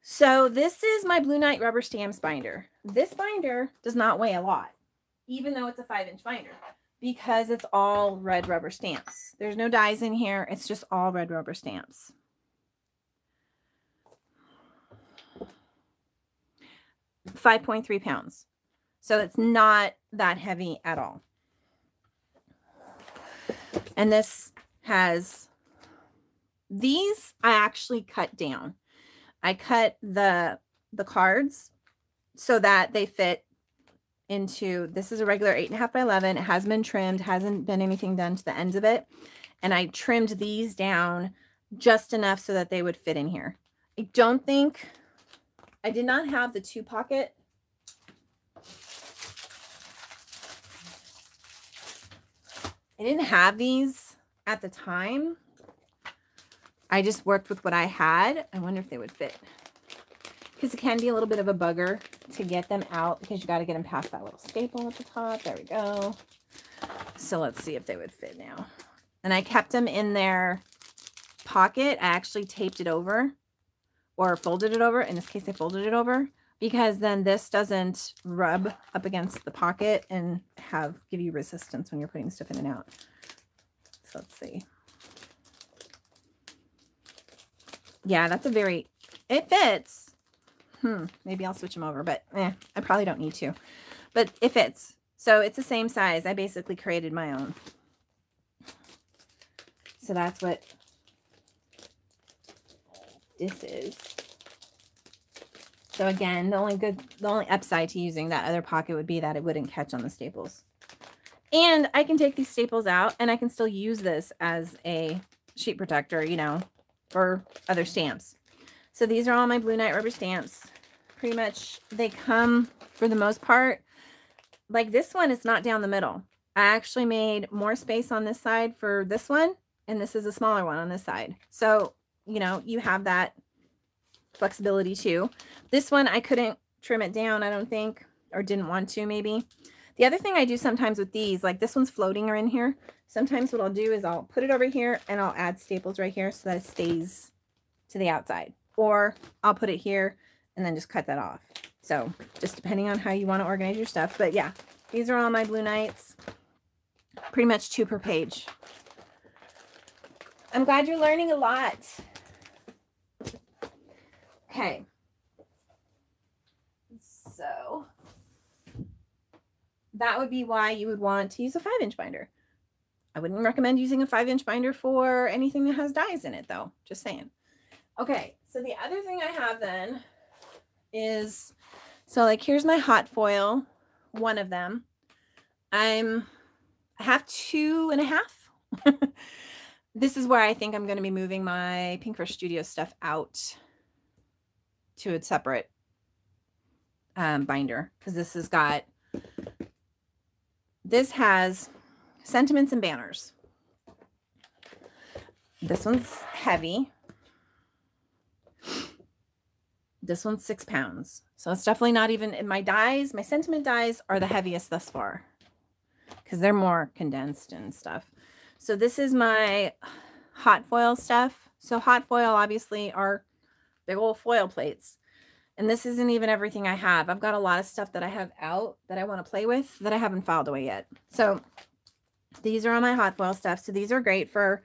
So this is my Blue Knight rubber stamps binder. This binder does not weigh a lot, even though it's a five inch binder, because it's all red rubber stamps. There's no dies in here. It's just all red rubber stamps. Five point three pounds. So it's not that heavy at all. And this has these I actually cut down. I cut the the cards so that they fit into this is a regular eight and a half by 11 it has been trimmed hasn't been anything done to the ends of it. And i trimmed these down just enough so that they would fit in here. I don't think i did not have the two pocket. I didn't have these at the time. I just worked with what I had. I wonder if they would fit. Because it can be a little bit of a bugger to get them out because you got to get them past that little staple at the top. There we go. So let's see if they would fit now. And I kept them in their pocket. I actually taped it over or folded it over. In this case, I folded it over. because then this doesn't rub up against the pocket and have give you resistance when you're putting stuff in and out. So let's see. Yeah, that's a very, it fits. Hmm, maybe I'll switch them over, but eh, I probably don't need to. But it fits. So it's the same size. I basically created my own. So that's what this is. So again, the only good, the only upside to using that other pocket would be that it wouldn't catch on the staples. And I can take these staples out and I can still use this as a sheet protector, you know, for other stamps. So these are all my Blue Knight rubber stamps. Pretty much they come for the most part. Like this one is not down the middle. I actually made more space on this side for this one. And this is a smaller one on this side. So, you know, you have that flexibility too. This one, I couldn't trim it down, I don't think, or didn't want to maybe. The other thing I do sometimes with these, like this one's floating or in here. Sometimes what I'll do is I'll put it over here and I'll add staples right here so that it stays to the outside. Or I'll put it here and then just cut that off. So just depending on how you want to organize your stuff. But yeah, these are all my Blue Knights. Pretty much two per page. I'm glad you're learning a lot. Okay. So that would be why you would want to use a five inch binder. I wouldn't recommend using a five inch binder for anything that has dies in it though. Just saying. Okay. So the other thing I have then is, so like here's my hot foil, one of them. I'm, I have two and a half. *laughs* this is where I think I'm going to be moving my Pinkfresh Studio stuff out to a separate um, binder because this has got this has sentiments and banners. This one's heavy. This one's six pounds. So it's definitely not even in my dies. My sentiment dies are the heaviest thus far because they're more condensed and stuff. So this is my hot foil stuff. So hot foil obviously are big old foil plates. And this isn't even everything I have. I've got a lot of stuff that I have out that I want to play with that I haven't filed away yet. So these are all my hot foil stuff. So these are great for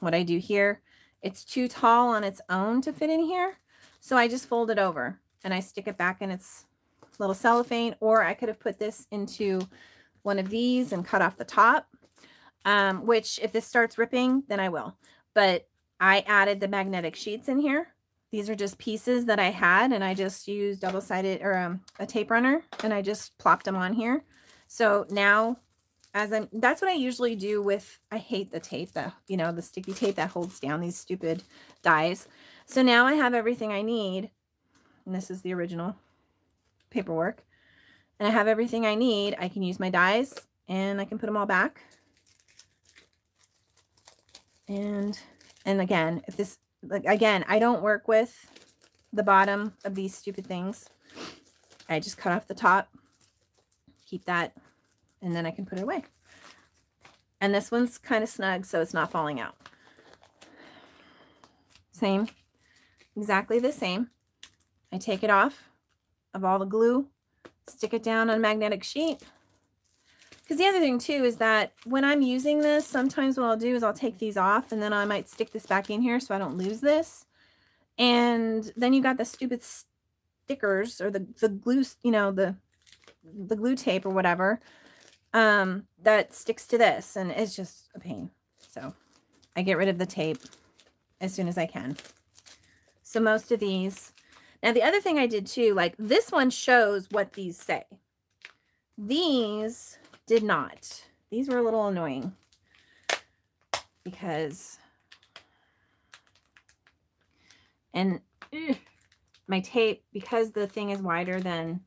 what I do here. It's too tall on its own to fit in here. So I just fold it over and I stick it back in its little cellophane. Or I could have put this into one of these and cut off the top. Um, which if this starts ripping, then I will. But I added the magnetic sheets in here. These are just pieces that I had and I just used double-sided or um, a tape runner and I just plopped them on here. So now as I'm, that's what I usually do with, I hate the tape that, you know, the sticky tape that holds down these stupid dies. So now I have everything I need. And this is the original paperwork. And I have everything I need. I can use my dies and I can put them all back. And, and again, if this, like again, I don't work with the bottom of these stupid things. I just cut off the top, keep that, and then I can put it away. And this one's kind of snug, so it's not falling out. Same, exactly the same. I take it off of all the glue, stick it down on a magnetic sheet, because the other thing too is that when I'm using this, sometimes what I'll do is I'll take these off and then I might stick this back in here so I don't lose this. And then you got the stupid stickers or the, the glue, you know, the, the glue tape or whatever um, that sticks to this. And it's just a pain. So I get rid of the tape as soon as I can. So most of these. Now the other thing I did too, like this one shows what these say. These did not. These were a little annoying because, and ugh, my tape, because the thing is wider than,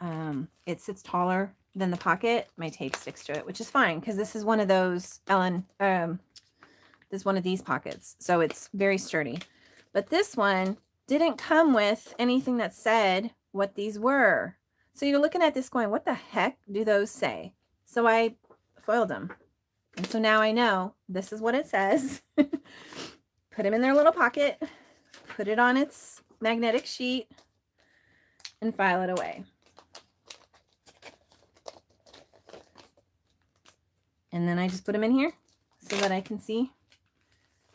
um, it sits taller than the pocket, my tape sticks to it, which is fine because this is one of those, Ellen, um, this is one of these pockets. So it's very sturdy. But this one didn't come with anything that said what these were. So you're looking at this going, what the heck do those say? So I foiled them. And so now I know this is what it says. *laughs* Put them in their little pocket. put it on its magnetic sheet, and file it away. And then I just put them in here so that I can see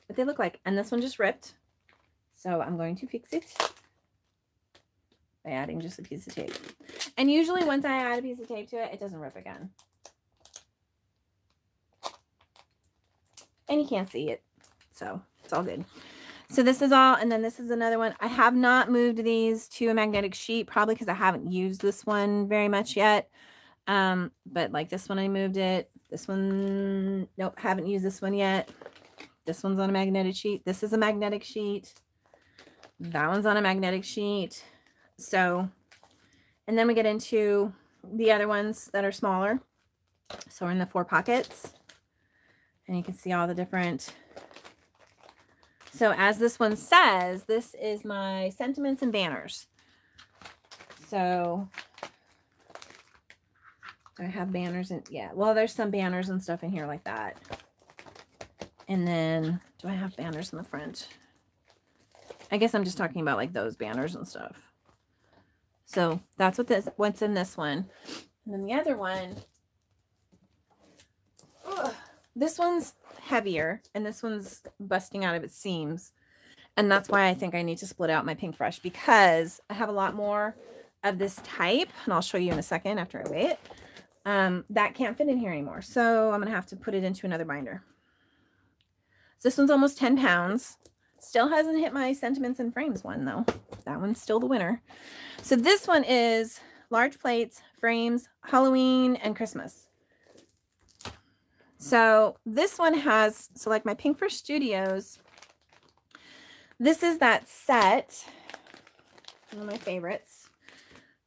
what they look like. And this one just ripped. So I'm going to fix it by adding just a piece of tape. And usually once I add a piece of tape to it, it doesn't rip again. And you can't see it. So it's all good. So this is all, and then this is another one. I have not moved these to a magnetic sheet, probably because I haven't used this one very much yet. Um, but like this one, I moved it. This one, nope, haven't used this one yet. This one's on a magnetic sheet. This is a magnetic sheet. That one's on a magnetic sheet. So, and then we get into the other ones that are smaller. So we're in the four pockets. And you can see all the different. So as this one says, this is my sentiments and banners. So I have banners and yeah, well, there's some banners and stuff in here like that. And then do I have banners in the front? I guess I'm just talking about like those banners and stuff. So that's what this what's in this one. And then the other one, ugh, this one's heavier and this one's busting out of its seams. And that's why I think I need to split out my Pinkfresh because I have a lot more of this type. And I'll show you in a second after I weigh it. Um, that can't fit in here anymore. So I'm going to have to put it into another binder. So this one's almost 10 pounds. Still hasn't hit my sentiments and frames one though. That one's still the winner. So this one is large plates, frames, Halloween, and Christmas. So this one has, so like my Pinkfresh Studios, this is that set, one of my favorites.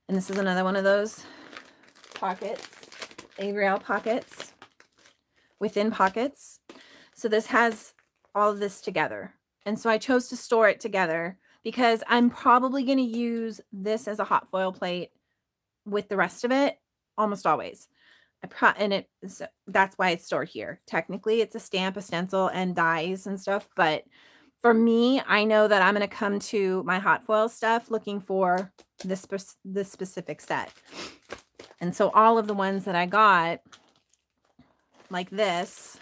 And this is another one of those pockets, Avery pockets, within pockets. So this has all of this together. And so I chose to store it together because I'm probably going to use this as a hot foil plate with the rest of it almost always. I pro and it so that's why it's stored here. Technically, it's a stamp, a stencil, and dies and stuff. But for me, I know that I'm going to come to my hot foil stuff looking for this this specific set. And so all of the ones that I got like this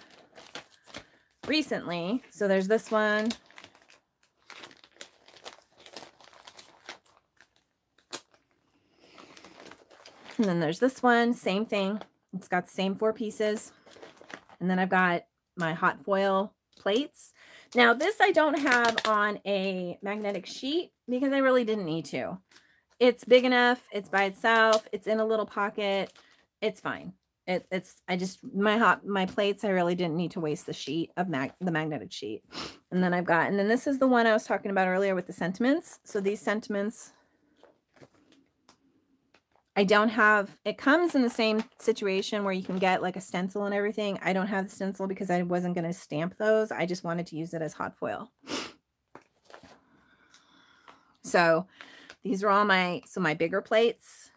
recently. So there's this one. And then there's this one, same thing. It's got the same four pieces. And then I've got my hot foil plates. Now this I don't have on a magnetic sheet because I really didn't need to. It's big enough. It's by itself. It's in a little pocket. It's fine. It, it's I just my hot my plates I really didn't need to waste the sheet of mag the magnetic sheet and then I've got and then this is the one I was talking about earlier with the sentiments so these sentiments I don't have it comes in the same situation where you can get like a stencil and everything I don't have the stencil because I wasn't going to stamp those I just wanted to use it as hot foil so these are all my so my bigger plates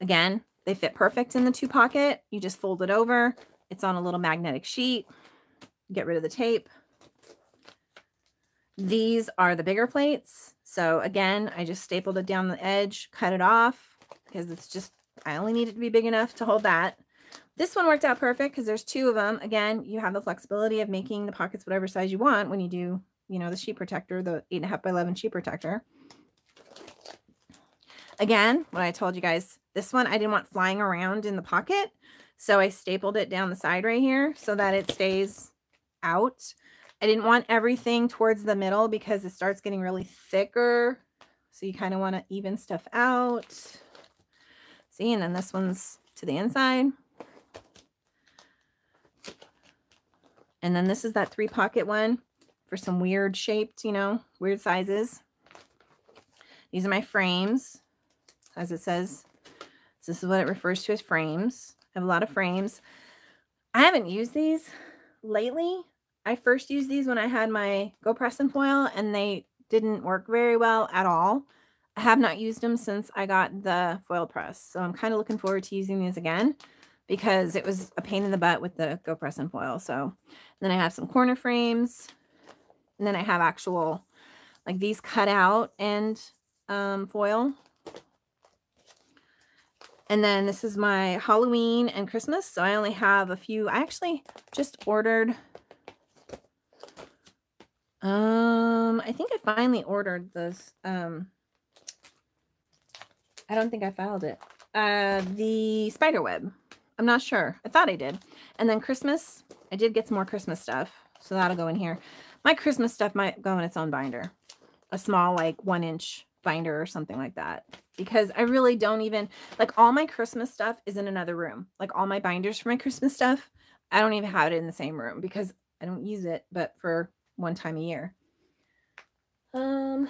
again they fit perfect in the two pocket. You just fold it over. It's on a little magnetic sheet. Get rid of the tape. These are the bigger plates. So again, I just stapled it down the edge, cut it off because it's just, I only need it to be big enough to hold that. This one worked out perfect because there's two of them. Again, you have the flexibility of making the pockets whatever size you want when you do, you know, the sheet protector, the eight and a half by 11 sheet protector. Again, what I told you guys, this one I didn't want flying around in the pocket. So I stapled it down the side right here so that it stays out. I didn't want everything towards the middle because it starts getting really thicker. So you kind of want to even stuff out. See, and then this one's to the inside. And then this is that three pocket one for some weird shaped, you know, weird sizes. These are my frames as it says. This is what it refers to as frames. I have a lot of frames. I haven't used these lately. I first used these when I had my Go Press and Foil and they didn't work very well at all. I have not used them since I got the foil press. So I'm kind of looking forward to using these again because it was a pain in the butt with the Go Press and Foil. So then I have some corner frames. And then I have actual, like these cut out and um, foil. And then this is my Halloween and Christmas. So I only have a few. I actually just ordered. Um, I think I finally ordered this. Um, I don't think I filed it. Uh, the spider web. I'm not sure. I thought I did. And then Christmas. I did get some more Christmas stuff. So that'll go in here. My Christmas stuff might go in its own binder. A small, like one inch binder or something like that because I really don't even like all my Christmas stuff is in another room. Like all my binders for my Christmas stuff, I don't even have it in the same room because I don't use it but for one time a year. Um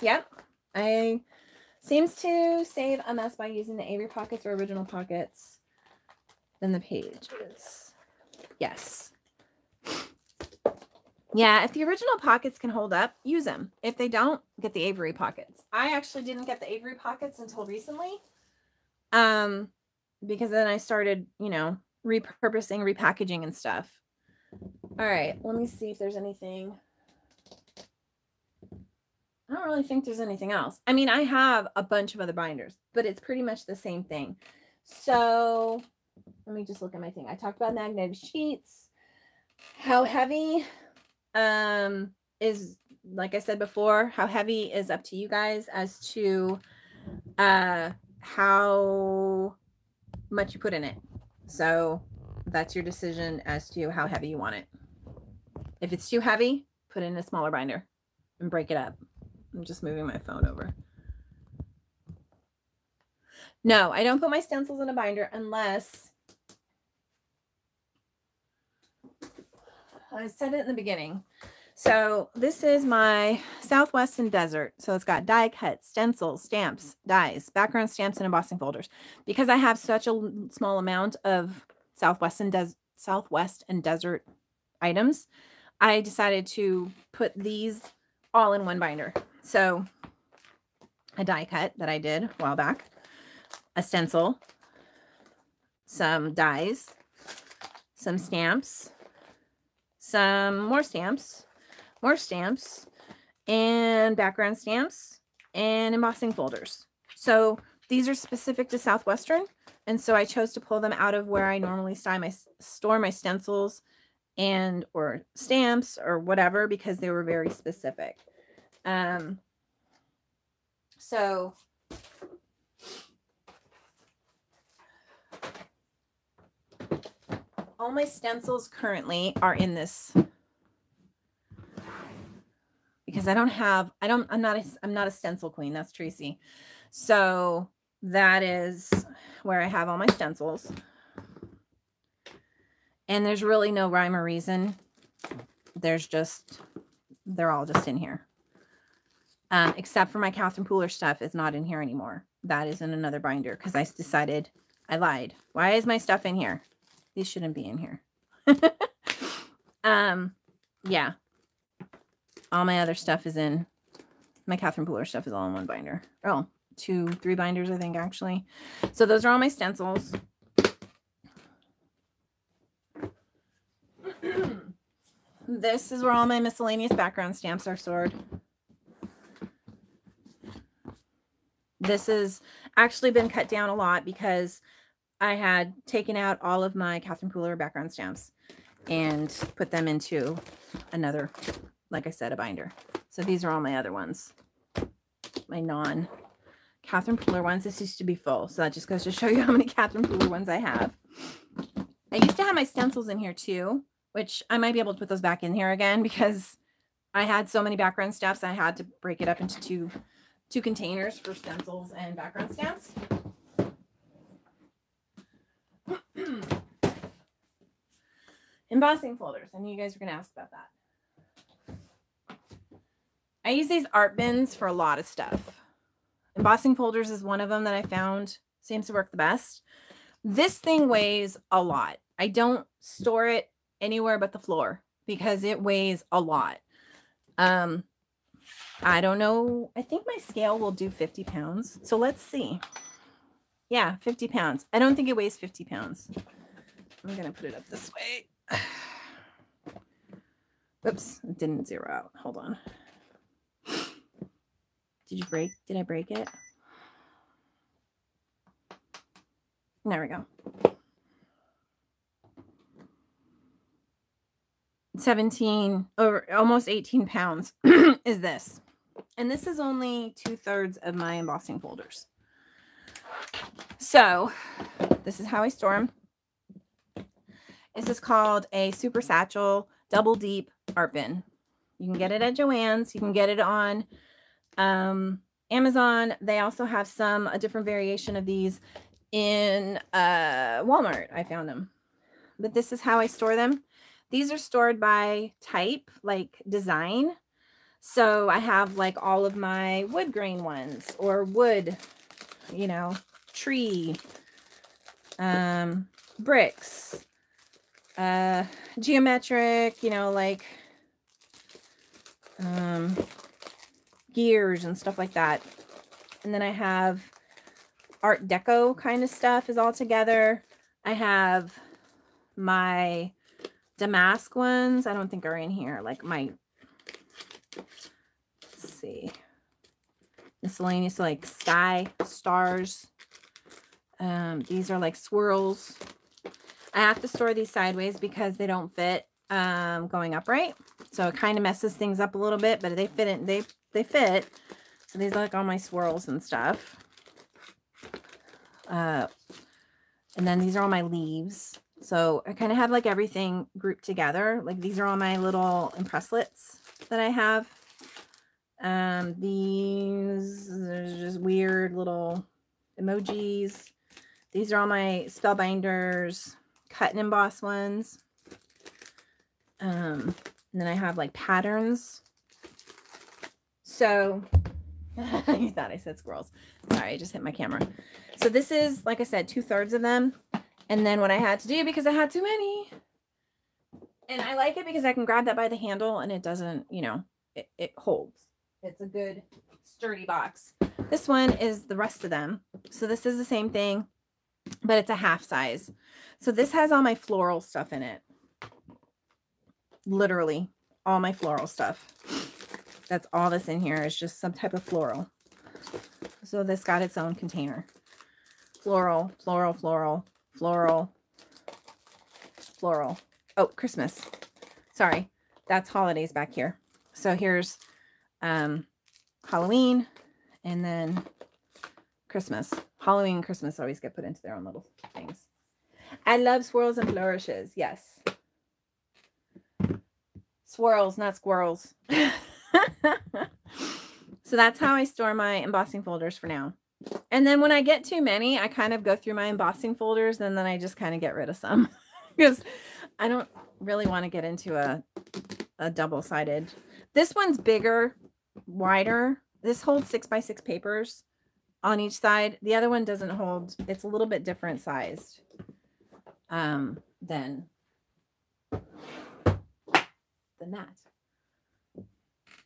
Yep. I seems to save a mess by using the Avery pockets or original pockets than the pages. Yes. Yeah, if the original pockets can hold up, use them. If they don't, get the Avery pockets. I actually didn't get the Avery pockets until recently. Um, because then I started, you know, repurposing, repackaging and stuff. All right, let me see if there's anything. I don't really think there's anything else. I mean, I have a bunch of other binders, but it's pretty much the same thing. So let me just look at my thing. I talked about magnetic sheets, how heavy um, is like I said before, how heavy is up to you guys as to uh, how much you put in it. So that's your decision as to how heavy you want it. If it's too heavy, put in a smaller binder and break it up. I'm just moving my phone over. No, I don't put my stencils in a binder unless I said it in the beginning. So this is my Southwest and Desert. So it's got die cuts, stencils, stamps, dies, background stamps, and embossing folders. Because I have such a small amount of Southwest and, Des Southwest and Desert items, I decided to put these all in one binder. So a die cut that I did a while back, a stencil, some dies, some stamps, some more stamps, more stamps, and background stamps, and embossing folders. So these are specific to Southwestern. And so I chose to pull them out of where I normally store my, stencils and or stamps or whatever because they were very specific. Um, so all my stencils currently are in this because I don't have I don't I'm not a, I'm not a stencil queen that's Tracy. So that is where I have all my stencils. And there's really no rhyme or reason. There's just they're all just in here. Um, except for my Catherine Pooler stuff is not in here anymore. That is in another binder because I decided I lied. Why is my stuff in here these shouldn't be in here. *laughs* um, yeah. All my other stuff is in my Catherine Pooler stuff is all in one binder. Oh, two, three binders, I think, actually. So those are all my stencils. *clears throat* this is where all my miscellaneous background stamps are stored. This has actually been cut down a lot because I had taken out all of my Catherine Pooler background stamps and put them into another, like I said, a binder. So these are all my other ones, my non Catherine Pooler ones. This used to be full. So that just goes to show you how many *laughs* Catherine Pooler ones I have. I used to have my stencils in here too, which I might be able to put those back in here again because I had so many background stamps. I had to break it up into two, two containers for stencils and background stamps. Embossing folders. I knew you guys were going to ask about that. I use these art bins for a lot of stuff. Embossing folders is one of them that I found seems to work the best. This thing weighs a lot. I don't store it anywhere but the floor because it weighs a lot. Um, I don't know. I think my scale will do 50 pounds. So let's see. Yeah, 50 pounds. I don't think it weighs 50 pounds. I'm going to put it up this way. *sighs* Oops, didn't zero out. Hold on. Did you break? Did I break it? There we go. 17 or almost 18 pounds *clears throat* is this. And this is only two thirds of my embossing folders. So this is how I store them. This is called a super satchel double deep art bin. You can get it at Joann's. You can get it on um, Amazon. They also have some a different variation of these in uh, Walmart. I found them, but this is how I store them. These are stored by type, like design. So I have like all of my wood grain ones or wood, you know, tree, um, bricks, uh, geometric, you know, like um, gears and stuff like that. And then I have art deco kind of stuff is all together. I have my damask ones. I don't think are in here. Like my, let's see, miscellaneous like sky, stars. Um, these are like swirls. I have to store these sideways because they don't fit um, going upright. So it kind of messes things up a little bit, but they fit in, they, they fit. So these are like all my swirls and stuff. Uh, and then these are all my leaves. So I kind of have like everything grouped together. Like these are all my little Impresslits that I have. Um, these are just weird little emojis. These are all my spellbinders, cut and emboss ones. Um, and then I have like patterns. So *laughs* you thought I said squirrels. Sorry, I just hit my camera. So this is, like I said, two thirds of them. And then what I had to do because I had too many. And I like it because I can grab that by the handle and it doesn't, you know, it, it holds. It's a good sturdy box. This one is the rest of them. So this is the same thing, but it's a half size. So this has all my floral stuff in it. Literally all my floral stuff. That's all that's in here is just some type of floral. So this got its own container. Floral, floral, floral, floral, floral. Oh, Christmas. Sorry, that's holidays back here. So here's um, Halloween and then Christmas. Halloween and Christmas always get put into their own little things. I love swirls and flourishes. Yes. Swirls, not squirrels. *laughs* so that's how I store my embossing folders for now. And then when I get too many, I kind of go through my embossing folders and then I just kind of get rid of some *laughs* because I don't really want to get into a, a double-sided. This one's bigger, wider. This holds six by six papers on each side. The other one doesn't hold. It's a little bit different sized um, than, than that.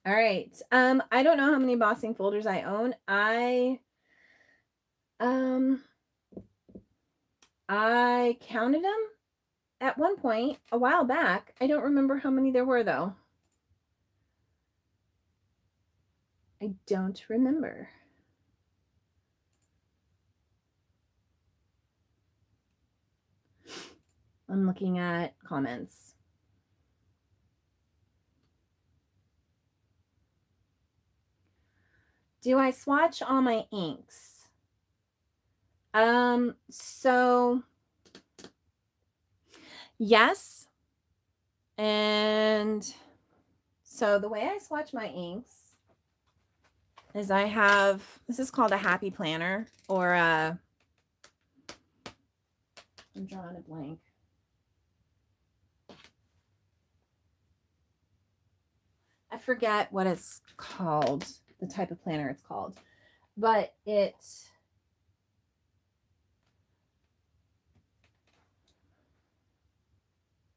All right. Um, I don't know how many embossing folders I own. I um, I counted them at one point a while back. I don't remember how many there were though. I don't remember. I'm looking at comments. Do I swatch all my inks? Um, so yes. And so the way I swatch my inks is I have, this is called a happy planner or a, I'm drawing a blank. I forget what it's called, the type of planner it's called, but it's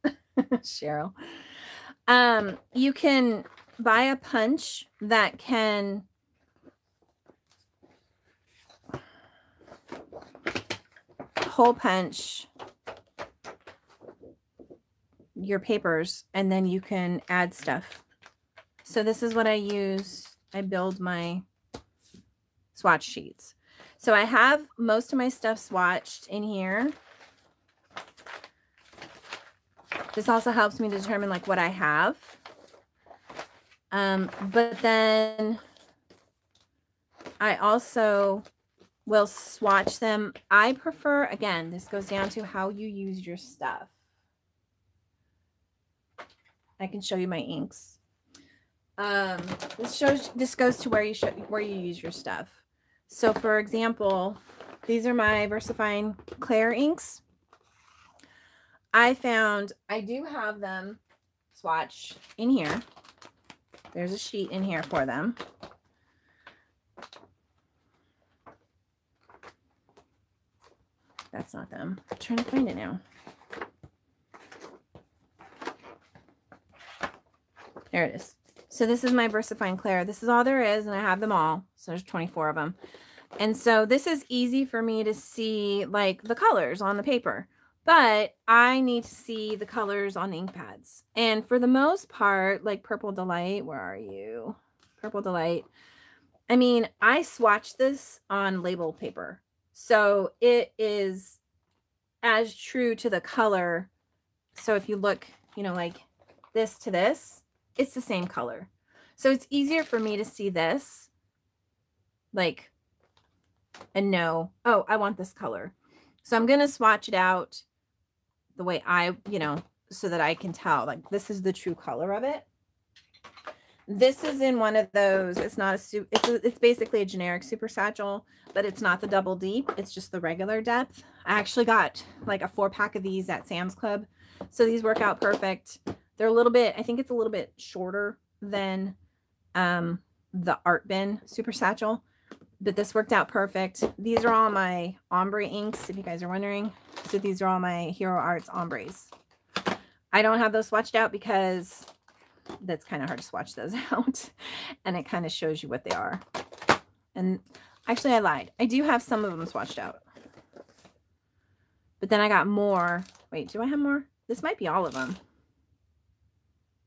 *laughs* Cheryl. Um, you can buy a punch that can hole punch your papers and then you can add stuff. So this is what I use. I build my swatch sheets. So I have most of my stuff swatched in here. This also helps me determine like what I have. Um, but then I also will swatch them. I prefer, again, this goes down to how you use your stuff. I can show you my inks. Um, this shows this goes to where you show where you use your stuff. So for example, these are my VersaFine Clair inks. I found I do have them swatch in here. There's a sheet in here for them. That's not them. I'm trying to find it now. There it is. So this is my VersaFine Clair. This is all there is, and I have them all. So there's 24 of them. And so this is easy for me to see like the colors on the paper, but I need to see the colors on ink pads. And for the most part, like Purple Delight, where are you? Purple Delight. I mean, I swatched this on label paper. So it is as true to the color. So if you look, you know, like this to this, it's the same color. So it's easier for me to see this like and know, oh, I want this color. So I'm going to swatch it out the way I, you know, so that I can tell like this is the true color of it. This is in one of those. It's not a suit. It's a, it's basically a generic super satchel, but it's not the double deep. It's just the regular depth. I actually got like a four pack of these at Sam's Club. So these work out perfect. They're a little bit, I think it's a little bit shorter than um, the Art Bin Super Satchel, but this worked out perfect. These are all my ombre inks, if you guys are wondering. So these are all my Hero Arts ombres. I don't have those swatched out because that's kind of hard to swatch those *laughs* out. and it kind of shows you what they are. And actually, I lied. I do have some of them swatched out. But then I got more. Wait, do I have more? This might be all of them.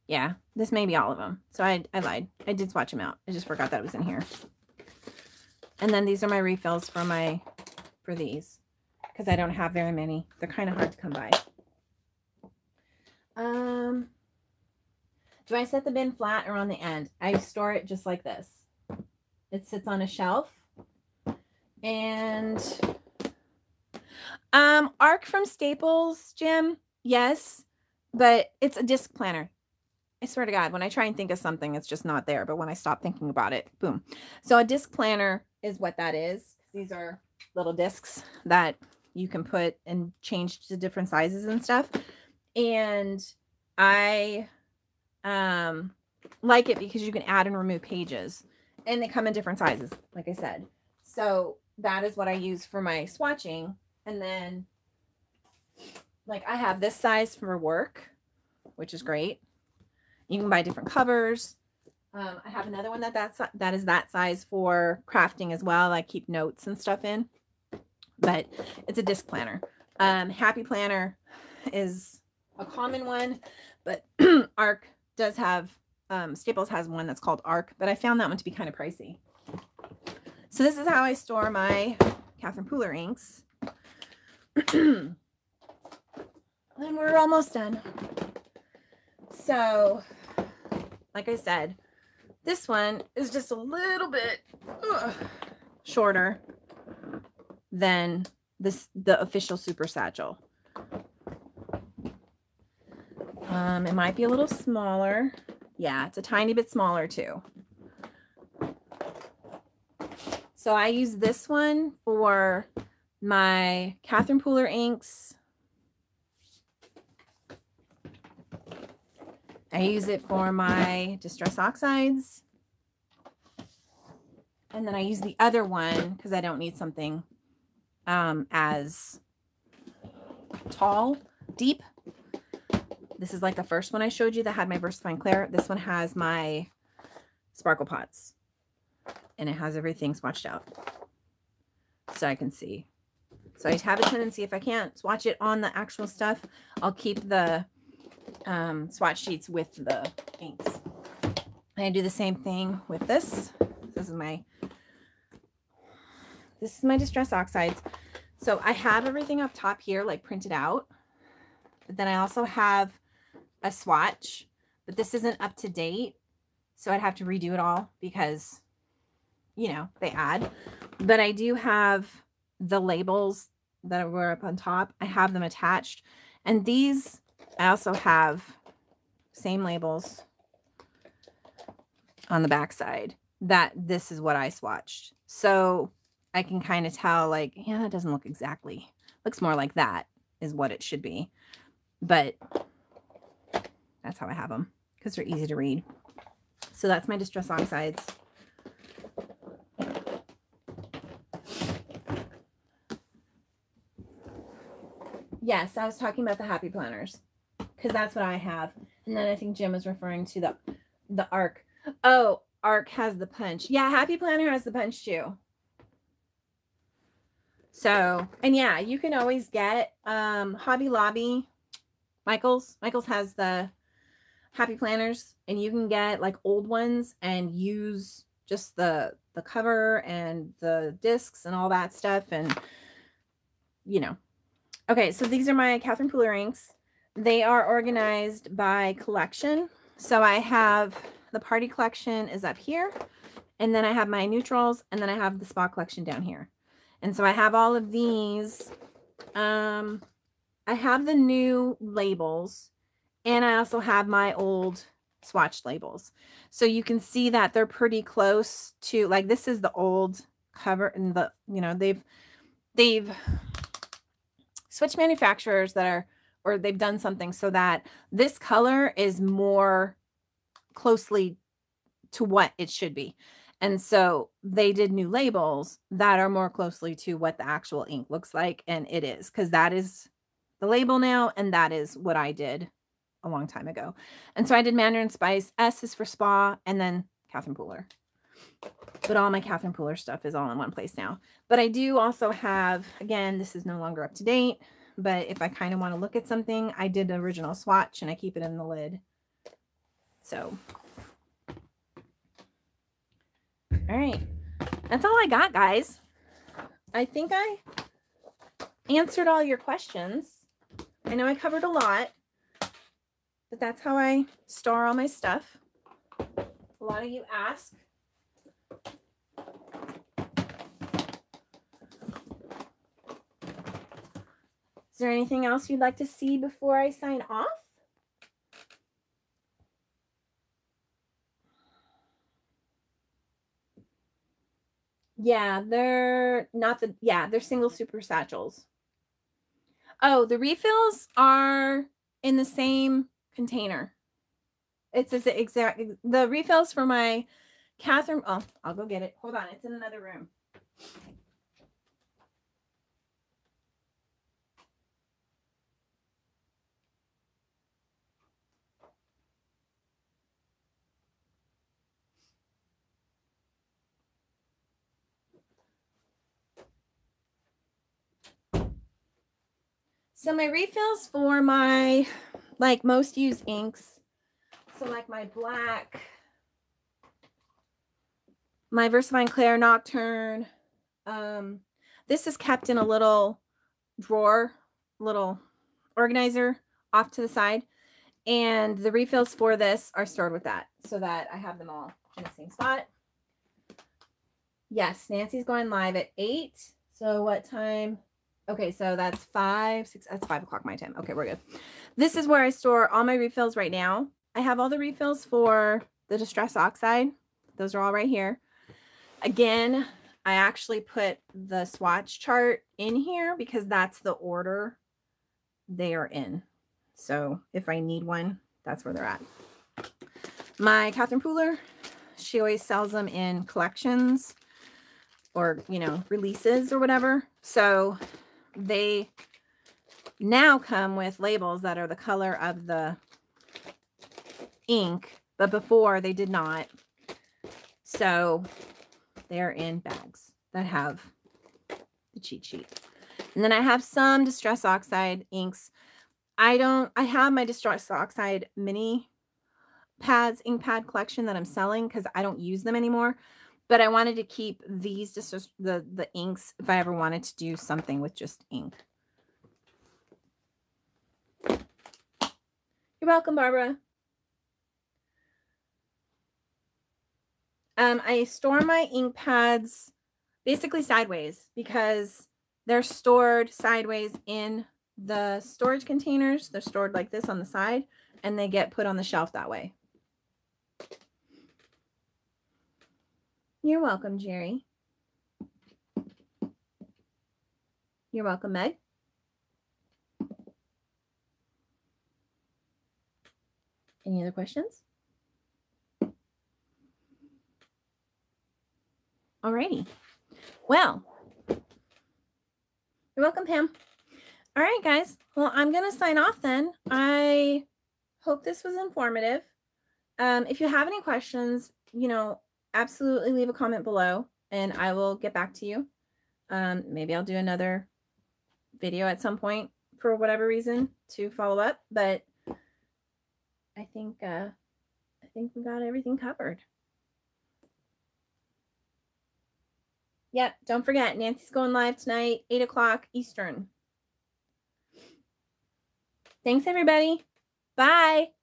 Yeah, this may be all of them. So I, I lied. I did swatch them out. I just forgot that it was in here. And then these are my refills for my, for these. Because I don't have very many. They're kind of hard to come by. Um, do I set the bin flat or on the end? I store it just like this. It sits on a shelf. And um, ARC from Staples, Jim, yes, but it's a disc planner. I swear to God, when I try and think of something, it's just not there. But when I stop thinking about it, boom. So a disc planner is what that is. These are little discs that you can put and change to different sizes and stuff. And I um, like it because you can add and remove pages and they come in different sizes, like I said. So that is what I use for my swatching. And then like I have this size for work, which is great. You can buy different covers. Um, I have another one that that's, that is that size for crafting as well. I keep notes and stuff in, but it's a disc planner. Um, Happy Planner is a common one, but *clears throat* ARC does have, um, Staples has one that's called ARC, but I found that one to be kind of pricey. So this is how I store my Catherine Pooler inks. *clears throat* and we're almost done. So, like I said, this one is just a little bit ugh, shorter than this the official super satchel. Um, it might be a little smaller. Yeah, it's a tiny bit smaller too. So I use this one for my Catherine Pooler inks I use it for my Distress Oxides. And then I use the other one because I don't need something um, as tall, deep. This is like the first one I showed you that had my VersaFine Clair. This one has my Sparkle Pots. And it has everything swatched out. So I can see. So I have a tendency, if I can't swatch it on the actual stuff, I'll keep the um, swatch sheets with the inks. I do the same thing with this. This is my this is my distress oxides. So I have everything up top here like printed out. But then I also have a swatch, but this isn't up to date. So I'd have to redo it all because, you know, they add. But I do have the labels that were up on top. I have them attached. And these I also have same labels on the back side that this is what I swatched. So I can kind of tell like, yeah, that doesn't look exactly, looks more like that is what it should be. But that's how I have them because they're easy to read. So that's my Distress Oxides. Yes, I was talking about the Happy Planners because that's what I have. And then I think Jim was referring to the the arc. Oh, arc has the punch. Yeah, Happy Planner has the punch too. So, and yeah, you can always get um Hobby Lobby. Michaels. Michaels has the Happy Planners and you can get like old ones and use just the the cover and the discs and all that stuff and you know. Okay, so these are my Catherine Pooler inks. They are organized by collection. So I have the party collection is up here. And then I have my neutrals and then I have the spa collection down here. And so I have all of these. Um, I have the new labels and I also have my old swatch labels. So you can see that they're pretty close to like this is the old cover and the, you know, they've, they've switched manufacturers that are or they've done something so that this color is more closely to what it should be. And so they did new labels that are more closely to what the actual ink looks like. And it is because that is the label now. And that is what I did a long time ago. And so I did Mandarin Spice. S is for spa and then Catherine Pooler. But all my Catherine Pooler stuff is all in one place now. But I do also have, again, this is no longer up to date. But if I kind of want to look at something, I did the original swatch and I keep it in the lid. So, all right. That's all I got, guys. I think I answered all your questions. I know I covered a lot, but that's how I store all my stuff. A lot of you ask Is there anything else you'd like to see before I sign off? Yeah, they're not the, yeah, they're single super satchels. Oh, the refills are in the same container. It's the exact, the refills for my Catherine, oh, I'll go get it. Hold on, it's in another room. So my refills for my like most used inks. So like my black, my VersaFine Clair Nocturne. Um, this is kept in a little drawer, little organizer off to the side. And the refills for this are stored with that so that I have them all in the same spot. Yes, Nancy's going live at 8. So what time? Okay, so that's five, six, that's five o'clock my time. Okay, we're good. This is where I store all my refills right now. I have all the refills for the Distress Oxide. Those are all right here. Again, I actually put the swatch chart in here because that's the order they are in. So if I need one, that's where they're at. My Catherine Pooler, she always sells them in collections or, you know, releases or whatever. So they now come with labels that are the color of the ink, but before they did not. So they're in bags that have the cheat sheet. And then I have some Distress Oxide inks. I don't, I have my Distress Oxide mini pads, ink pad collection that I'm selling because I don't use them anymore. But I wanted to keep these just the, the inks if I ever wanted to do something with just ink. You're welcome, Barbara. Um, I store my ink pads basically sideways because they're stored sideways in the storage containers. They're stored like this on the side and they get put on the shelf that way. You're welcome, Jerry. You're welcome, Meg. Any other questions? Alrighty. Well, you're welcome, Pam. All right, guys. Well, I'm going to sign off then. I hope this was informative. Um, if you have any questions, you know, absolutely leave a comment below and I will get back to you. Um, maybe I'll do another video at some point for whatever reason to follow up, but I think uh, I think we got everything covered. Yep. Don't forget, Nancy's going live tonight, 8 o'clock Eastern. Thanks, everybody. Bye.